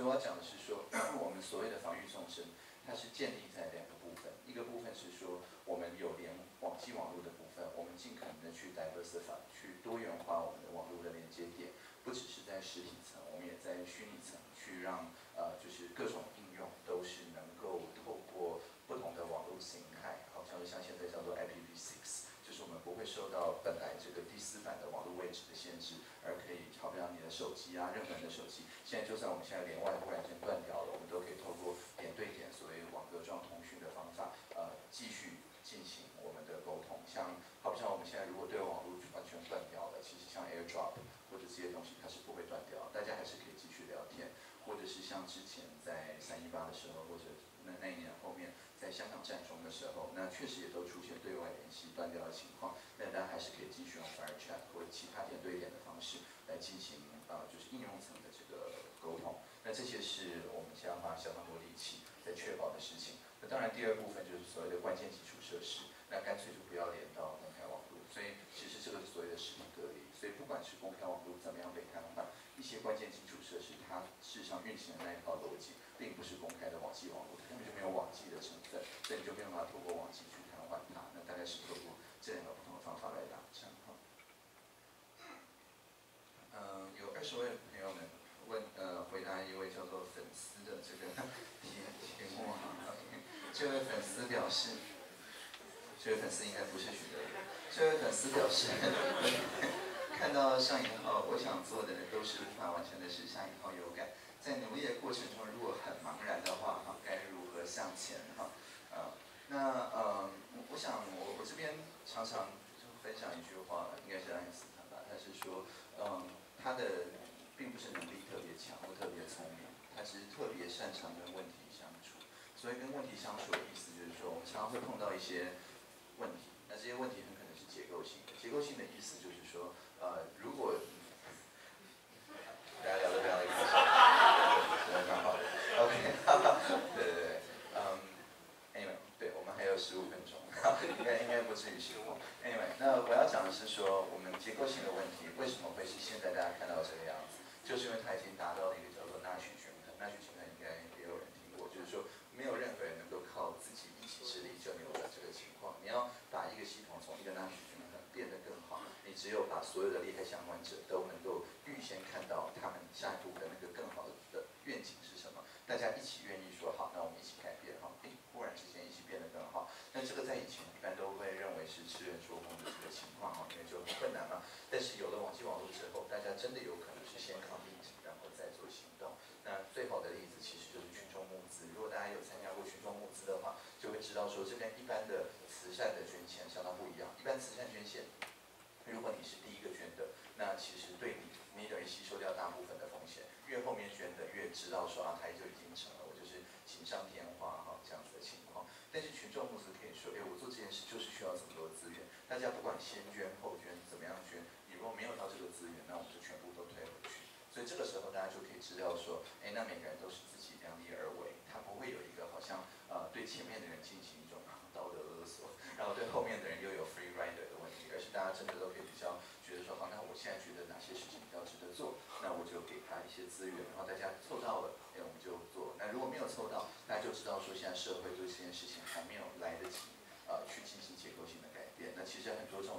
所以我要讲的是说，我们所谓的防御纵深，它是建立在两个部分，一个部分是说我们有连网际网络的部分，我们尽可能的去 diversify，去多元化我们的网络的连接点，不只是在实体层，我们也在虚拟层去让呃就是各种应用都是能够透过不同的网络形态，好像像现在叫做 IPv6。就是我们不会受到本来这个第四版的网络位置的限制，而可以，好比你的手机啊，任何人的手机，现在就算我们现在连外忽然间断掉了，我们都可以透过点对点，所谓网格状通讯的方法，呃，继续进行我们的沟通。像，好比像我们现在如果对网络完全断掉了，其实像 AirDrop 或者这些东西，它是不会断掉，大家还是可以继续聊天，或者是像之前在三一八的时候，或者那那一年后面。在香港战中的时候，那确实也都出现对外联系断掉的情况，但大家还是可以继续用 Fire Chat 或者其他点对点的方式来进行呃，就是应用层的。那这些是我们将花相当多力气在确保的事情。那当然，第二部分就是所谓的关键基础设施，那干脆就不要连到公开网络。所以其实这个所谓的实体隔离。所以不管是公开网络怎么样被瘫痪，一些关键基础设施它事实上运行的那一套逻辑，并不是公开的网际网络，根本就没有网际的成分，所以你就没有办法透过网际去瘫痪它。那大概是透过这两个不同的方法来达成。嗯，有二十位朋友们问，呃，回答一位叫做粉丝的这个题题目哈。这位粉丝表示，这位粉丝应该不是许德。这位粉丝表示，看到上引号，我想做的都是无法完成的事，上引号有感。在努力的过程中，如果很茫然的话，哈，该如何向前？哈，啊，那呃，我想我我这边常常就分享一句话，应该是爱因斯坦吧，他是说，嗯，他的并不是能力特别强或特别聪明，他只是特别擅长跟问题。所以跟问题相处的意思就是说，我们常常会碰到一些问题，那这些问题很可能是结构性。结构性的意思就是说，呃，如果大家聊得非常的开心，真的蛮好。OK，对对对，嗯，Anyway，对我们还有十五分钟，应该应该不至于十五。Anyway，那我要讲的是说，我们结构性的问题为什么会是现在大家看到这个样子，就是因为它已经达到了一个叫做纳许均衡。纳许均衡应该也有人听过，就是说没有任何人能够靠自己一己之力就扭转这个情况。你要把一个系统从一个纳许均衡变得更好，你只有把所有的利害相关者都能够预先看到他们下一步的那个更好的愿景是什么，大家一起愿意说好，那我们一起改变哈。真的有可能是先抗病，然后再做行动。那最好的例子其实就是群众募资。如果大家有参加过群众募资的话，就会知道说这跟一般的慈善的捐钱相当不一样。一般慈善捐献，如果你是第一个捐的，那其实对你你等于吸收掉大部分的风险。越后面捐的越知道说啊，他就已经成了，我就是锦上添花哈这样子的情况。但是群众募资可以说，哎，我做这件事就是需要这么多资源。大家不管先捐后捐怎么样捐，你如果没有到这个资源，那我们就全部都退回去。所以这个时候大家就可以知道说，哎，那每个人都是自己量力而为，他不会有一个好像呃对前面的人进行一种道德勒索，然后对后面的人又有 free rider 的问题，而是大家真的都可以比较觉得说，好，那我现在觉得哪些事情比较值得做，那我就给他一些资源，然后大家凑到了，哎，我们就做。那如果没有凑到，大家就知道说，现在社会对这件事情还没有来得及呃去进行结构性的改变。那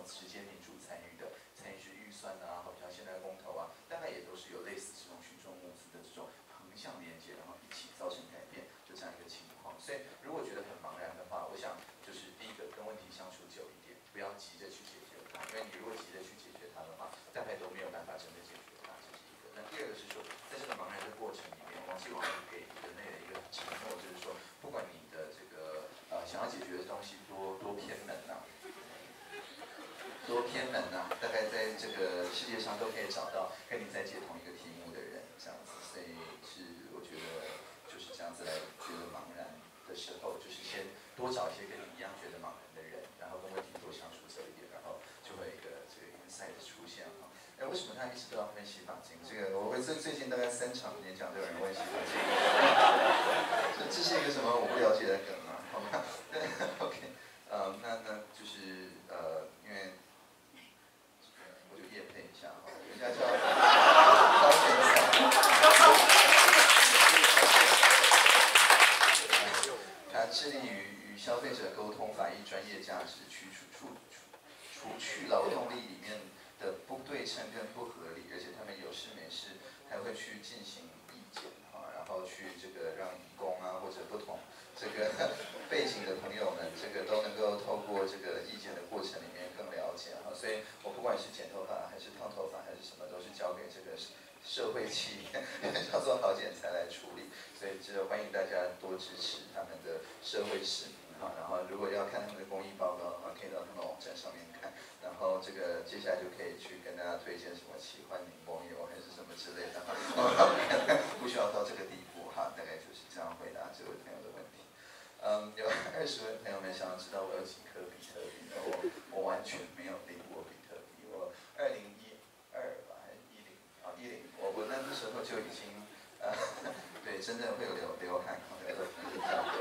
其实很多这种直接民主参与的，参与是预算啊，好像现在公投啊，大概也都是有类似这种群众募资的这种横向连接，然后一起造成改变，就这样一个情况。所以如果觉得很茫然的话，我想就是第一个跟问题相处久一点，不要急着去解决它，因为你如果急着去解决它的话，大概都没有办法真的解决它，这是一个。那第二个是说，在这个茫然的过程里面，王继王给人类的一个承诺就是说，不管你的这个呃想要解决的东西多多偏门呐、多偏门呐、大概在这个世界上都可以找到跟你在解同一个题目的人，这样子。所以是我觉得就是这样子来觉得茫然的时候，就是先多找一些跟你一样觉得茫然的人，然后跟问题多相处久一点，然后就会有一个这个 insight 出现哈。哎，为什么他一直都要问洗发精？这个我最最近大概三场演讲都有人问洗发精，这这是一个什么我不了解的梗啊？好吧，对，OK，呃，那那就是呃，因为我就夜配一下哈，人家叫高显他致力于与消费者沟通法医专业价值，去除除除除去劳动力里面的不对称跟不合理，而且他们有事没事还会去进行意检啊，然后去这个让义工啊或者不同这个背景的朋友们，这个都能够透过这个意检的过程里面更了解哈，所以我不管是剪头发还是烫头发还是什么，都是交给这个社会企业叫做好剪裁来处理，所以这欢迎大家多支持他们的社会市民哈，然后如果要看他们的公益报告的话，可以到他们网站上面看。然后这个接下来就可以去跟大家推荐什么奇幻柠檬油还是什么之类的，不需要到这个地步哈，大概就是这样回答这位朋友的问题。嗯，有二十位朋友们想要知道我有几颗比特币，我我完全没有领过比特币，我二零一二吧还是一零啊一零，我我那个时候就已经呃 对真的会有流流汗，那个叫流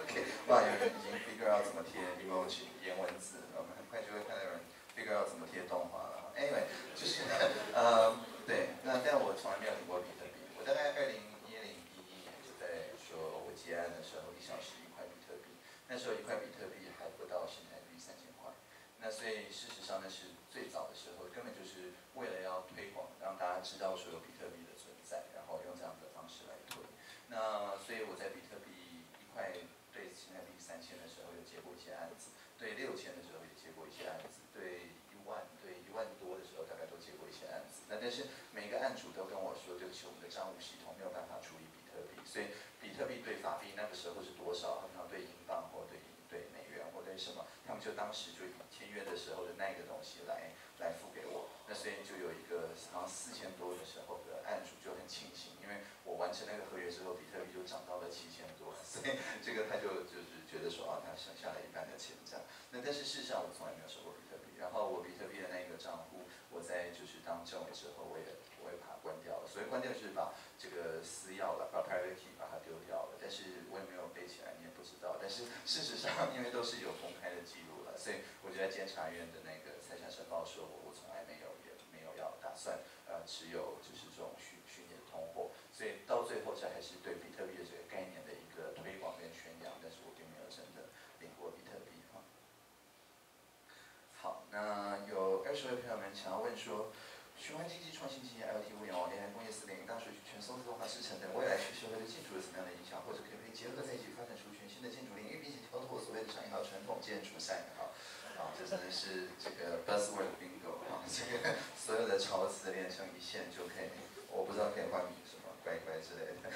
，OK，哇有人已经 figure out 怎么贴 emoji 颜文字，我们很快就会看到有人 figure out 怎么贴动画了。Anyway，就是 呃对，那但我从来没有领过比特币，我大概二零一零一一年就在说我结案的时候一小时一块比特币，那时候一块比特币还不到新台币三千块，那所以事实上那是最早的时候，根本就是为了要推广，让大家知道说有比特币的存在，然后用这样的方式来推。那所以我在比特币一块对新台币三千的时候有接过一些案子，对六千的时候也接过一些案子，对一万对一万多的时候大概都接过一些案子。那但是每个案主都跟我说，对不起，我们的账务系统没有办法处理比特币，所以比特币对法币那个时候是多少？他们要对英镑或对对美元或对什么，他们就当时就以签约的时候的那个东西来来付给我。那所以就有一个好像四千多的时候的案主就很庆幸，因为我完成那个合约之后，比特币就涨到了七千多，所以这个他就就是觉得说啊，他省下了一半的钱这样。那但是事实上我从来没有收过比特币，然后我比特币的那个账户，我在就是当政委之后，我也我也把它关掉了。所以关掉就是把这个私钥了，把 private key 把它丢掉了，但是我也没有背起来，你也不知道。但是事实上，因为都是有公开的记录了，所以我就在监察院的那个财产申报说，我我从来没有也没有要打算呃持有就是这种虚虚拟的通货，所以到最后这还是对比特币的这个概念的一个推广跟宣扬，但是我并没有真的领过比特币哈。好，那有二十位朋友们想要问说。循环经济、创新经济、IoT、物联网、联工业四点零、大数据、全自动化制成等未来对社会对建筑有什么样的影响，或者可不可以结合在一起发展出全新的建筑领域，并且跳脱所谓的上一条传统建筑商业号。啊，这真的是这个 buzzword bingo 啊，这个 所有的潮词连成一线就可以，我不知道可以换什么乖乖之类的。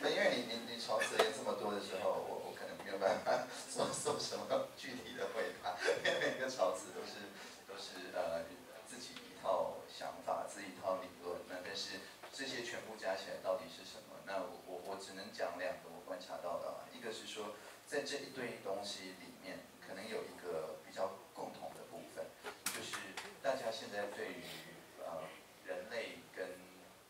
那因为你你你潮词连这么多的时候，我我可能没有办法 说说什么具体的回答，因为每个潮词都是都是呃自己一套想法，自己一套理论。那但是这些全部加起来到底是什么？那我我我只能讲两个我观察到的啊，一个是说在这一堆东西里面，可能有一个比较共同的部分，就是大家现在对于呃人类跟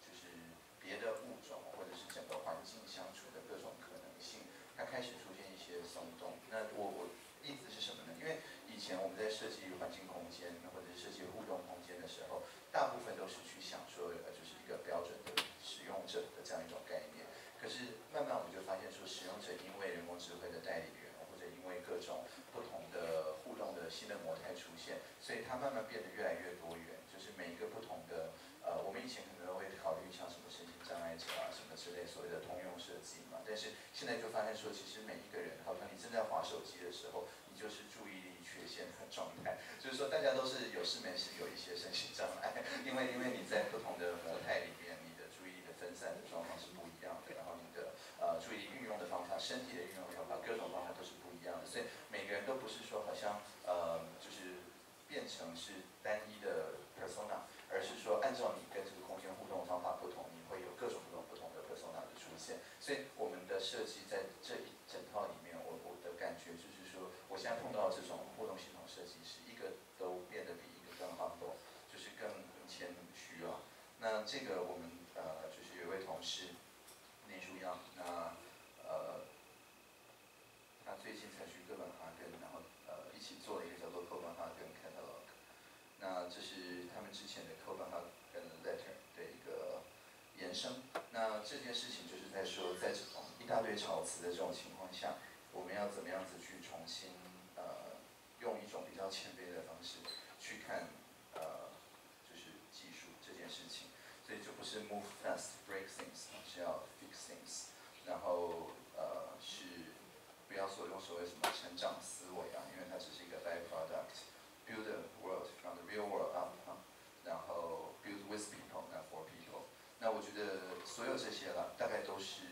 就是别的物种或者是整个环境相处的各种可能性，它开始出现一些松动。那我我意思是什么呢？因为以前我们在设计环境空间或者设计互动空间的时候，大部分都是去想说呃就是一个标准的使用者的这样一种概念。可是慢慢我们就发现说，使用者因为人工智慧的代理人，或者因为各种不同的互动的新的模态出现，所以它慢慢变得越来越多元。就是每一个不同的呃，我们以前可能会考虑像什么身心障碍者啊什么之类所谓的通用设计嘛，但是现在就发现说，其实每一个人，好像你正在划手机的时候，你就是注意力缺陷的状态，就是说大家都是有事没事有一些身心障碍，因为因为你在不同的模态里面，你的注意力的分散的状况是不一样的，然后你的呃注意力运用的方法、身体的运用方法、各种方法都是不一样的，所以每个人都不是说好像呃就是变成是单一的 persona，而是说按照你跟这个空间互动的方法不同，你会有各种各种不同的 persona 的出现。所以我们的设计在这一整套里面，我我的感觉就是说，我现在碰到这种互动系统设计是一个都变得比一个更好动就是更谦虚啊。那这个我们呃就是有位同事林书阳，那呃他最近才去哥本哈根，然后呃一起做了一个叫做哥本哈根 catalog。那这是他们之前的哥本哈根 Letter 的一个延伸。那这件事情就是在说，在这一大堆潮词的这种情况下，我们要怎么样子去重新呃，用一种比较谦卑的方式去看呃，就是技术这件事情。所以就不是 move fast break things，是要 fix things。然后呃，是不要说用所谓什么成长思维啊，因为它只是一个 byproduct。build a world from the real world up，啊，然后 build with people, not for people。那我觉得所有这些啦，大概都是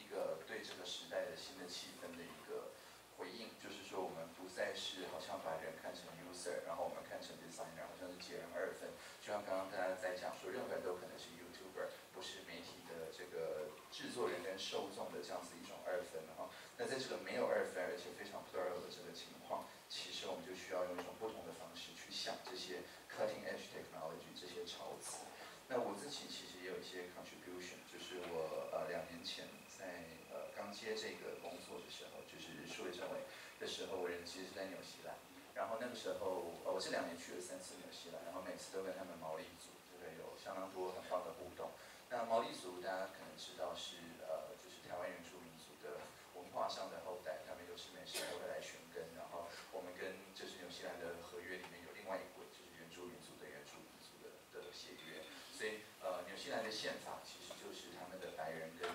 一个对这个时代的新的气氛的一个回应，就是说我们不再是好像把人看成 user，然后我们看成 designer，好像是截然二分。就像刚刚大家在讲说，任何人都可能是 YouTuber，不是媒体的这个制作人跟受众的这样子一种二分哈。那在这个没有二分，而且非常 plural 的这个情况，其实我们就需要用一种不同的方式去想这些 cutting edge technology 这些潮词。那我自己其实也有一些 contribution，就是我呃两年前在呃刚接这个工作的时候，就是数位政委的时候，我人其实是在纽西。然后那个时候，呃我这两年去了三次纽西兰，然后每次都跟他们毛利族这个有相当多很棒的互动。那毛利族大家可能知道是呃就是台湾原住民族的文化上的后代，他们有事没事都会来寻根。然后我们跟就是纽西兰的合约里面有另外一轨，就是原住民族的原住民族的的协约。所以呃纽西兰的宪法其实就是他们的白人跟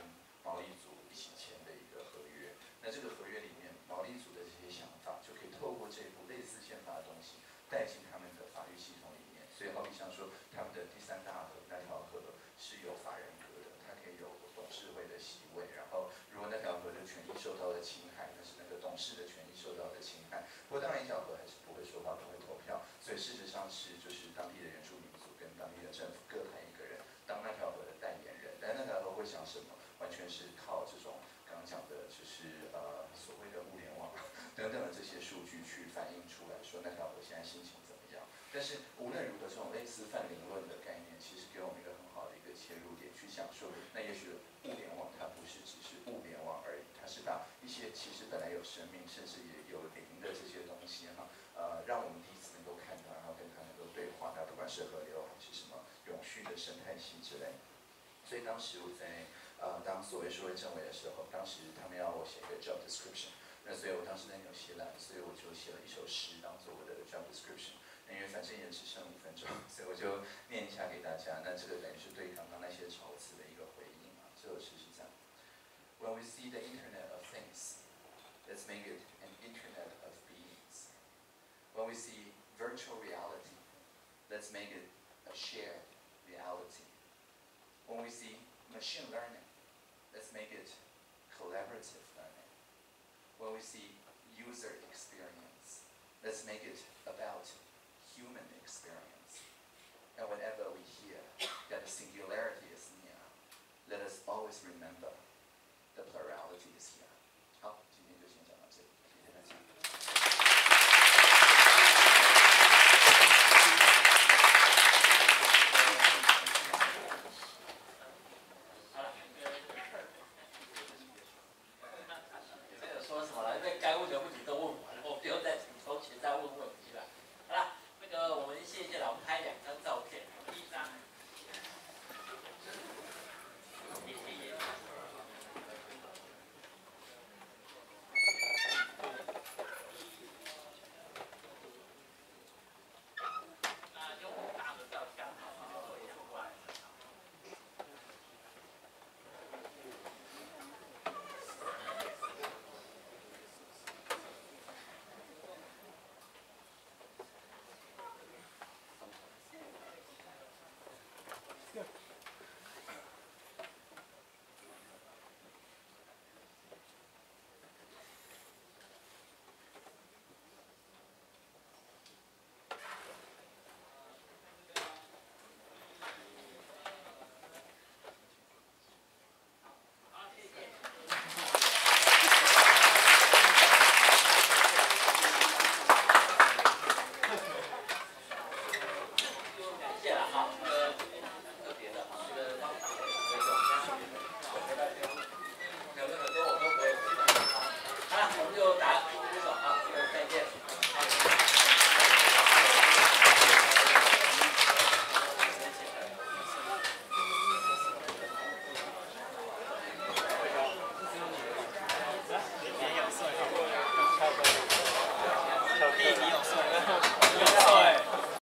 毛利族一起签的一个合约。那这个合约里面毛利族的这些想法，就可以透过这部类似宪法的东西带进他们的法律系统里面。所以好比像说他们的第三大河那条河是有法人格的，它可以有董事会的席位。然后如果那条河的权益受到了侵害，那是那个董事的权益受到了侵害。不过当然一条河还是不会说话，不会投票。所以事实上是就是当地的原住民族跟当地的政府各派一个人当那条河的代言人。但那条河会想什么，完全是靠这种刚刚讲的，就是呃所谓的物联网等等的这些数据去反映出来说那条河现在心情怎么样。但是无论如何，这种类似泛灵论的概念，其实给我们一个很好的一个切入点，去想说，那也许物联网它不是只是物联网而已，它是把一些其实本来有生命，甚至也有灵的这些东西哈，呃，让我们第一次能够看到，然后跟它能够对话，那不管是河流还是什么永续的生态系之类。所以当时我在呃当所谓社会政委的时候，当时他们要我写一个 job description，那所以我当时很有希腊，所以我就写了一首诗当做我的 job description。因为反正也只剩五分钟，所以我就念一下给大家。那这个等于是对刚刚那些潮词的一个回应啊。这首诗是这样：When we see the Internet of Things, let's make it an Internet of Beings. When we see virtual reality, let's make it a shared reality. When we see machine learning, let's make it collaborative. When we see user experience, let's make it about human experience. And whenever we hear that the singularity is near, let us always remember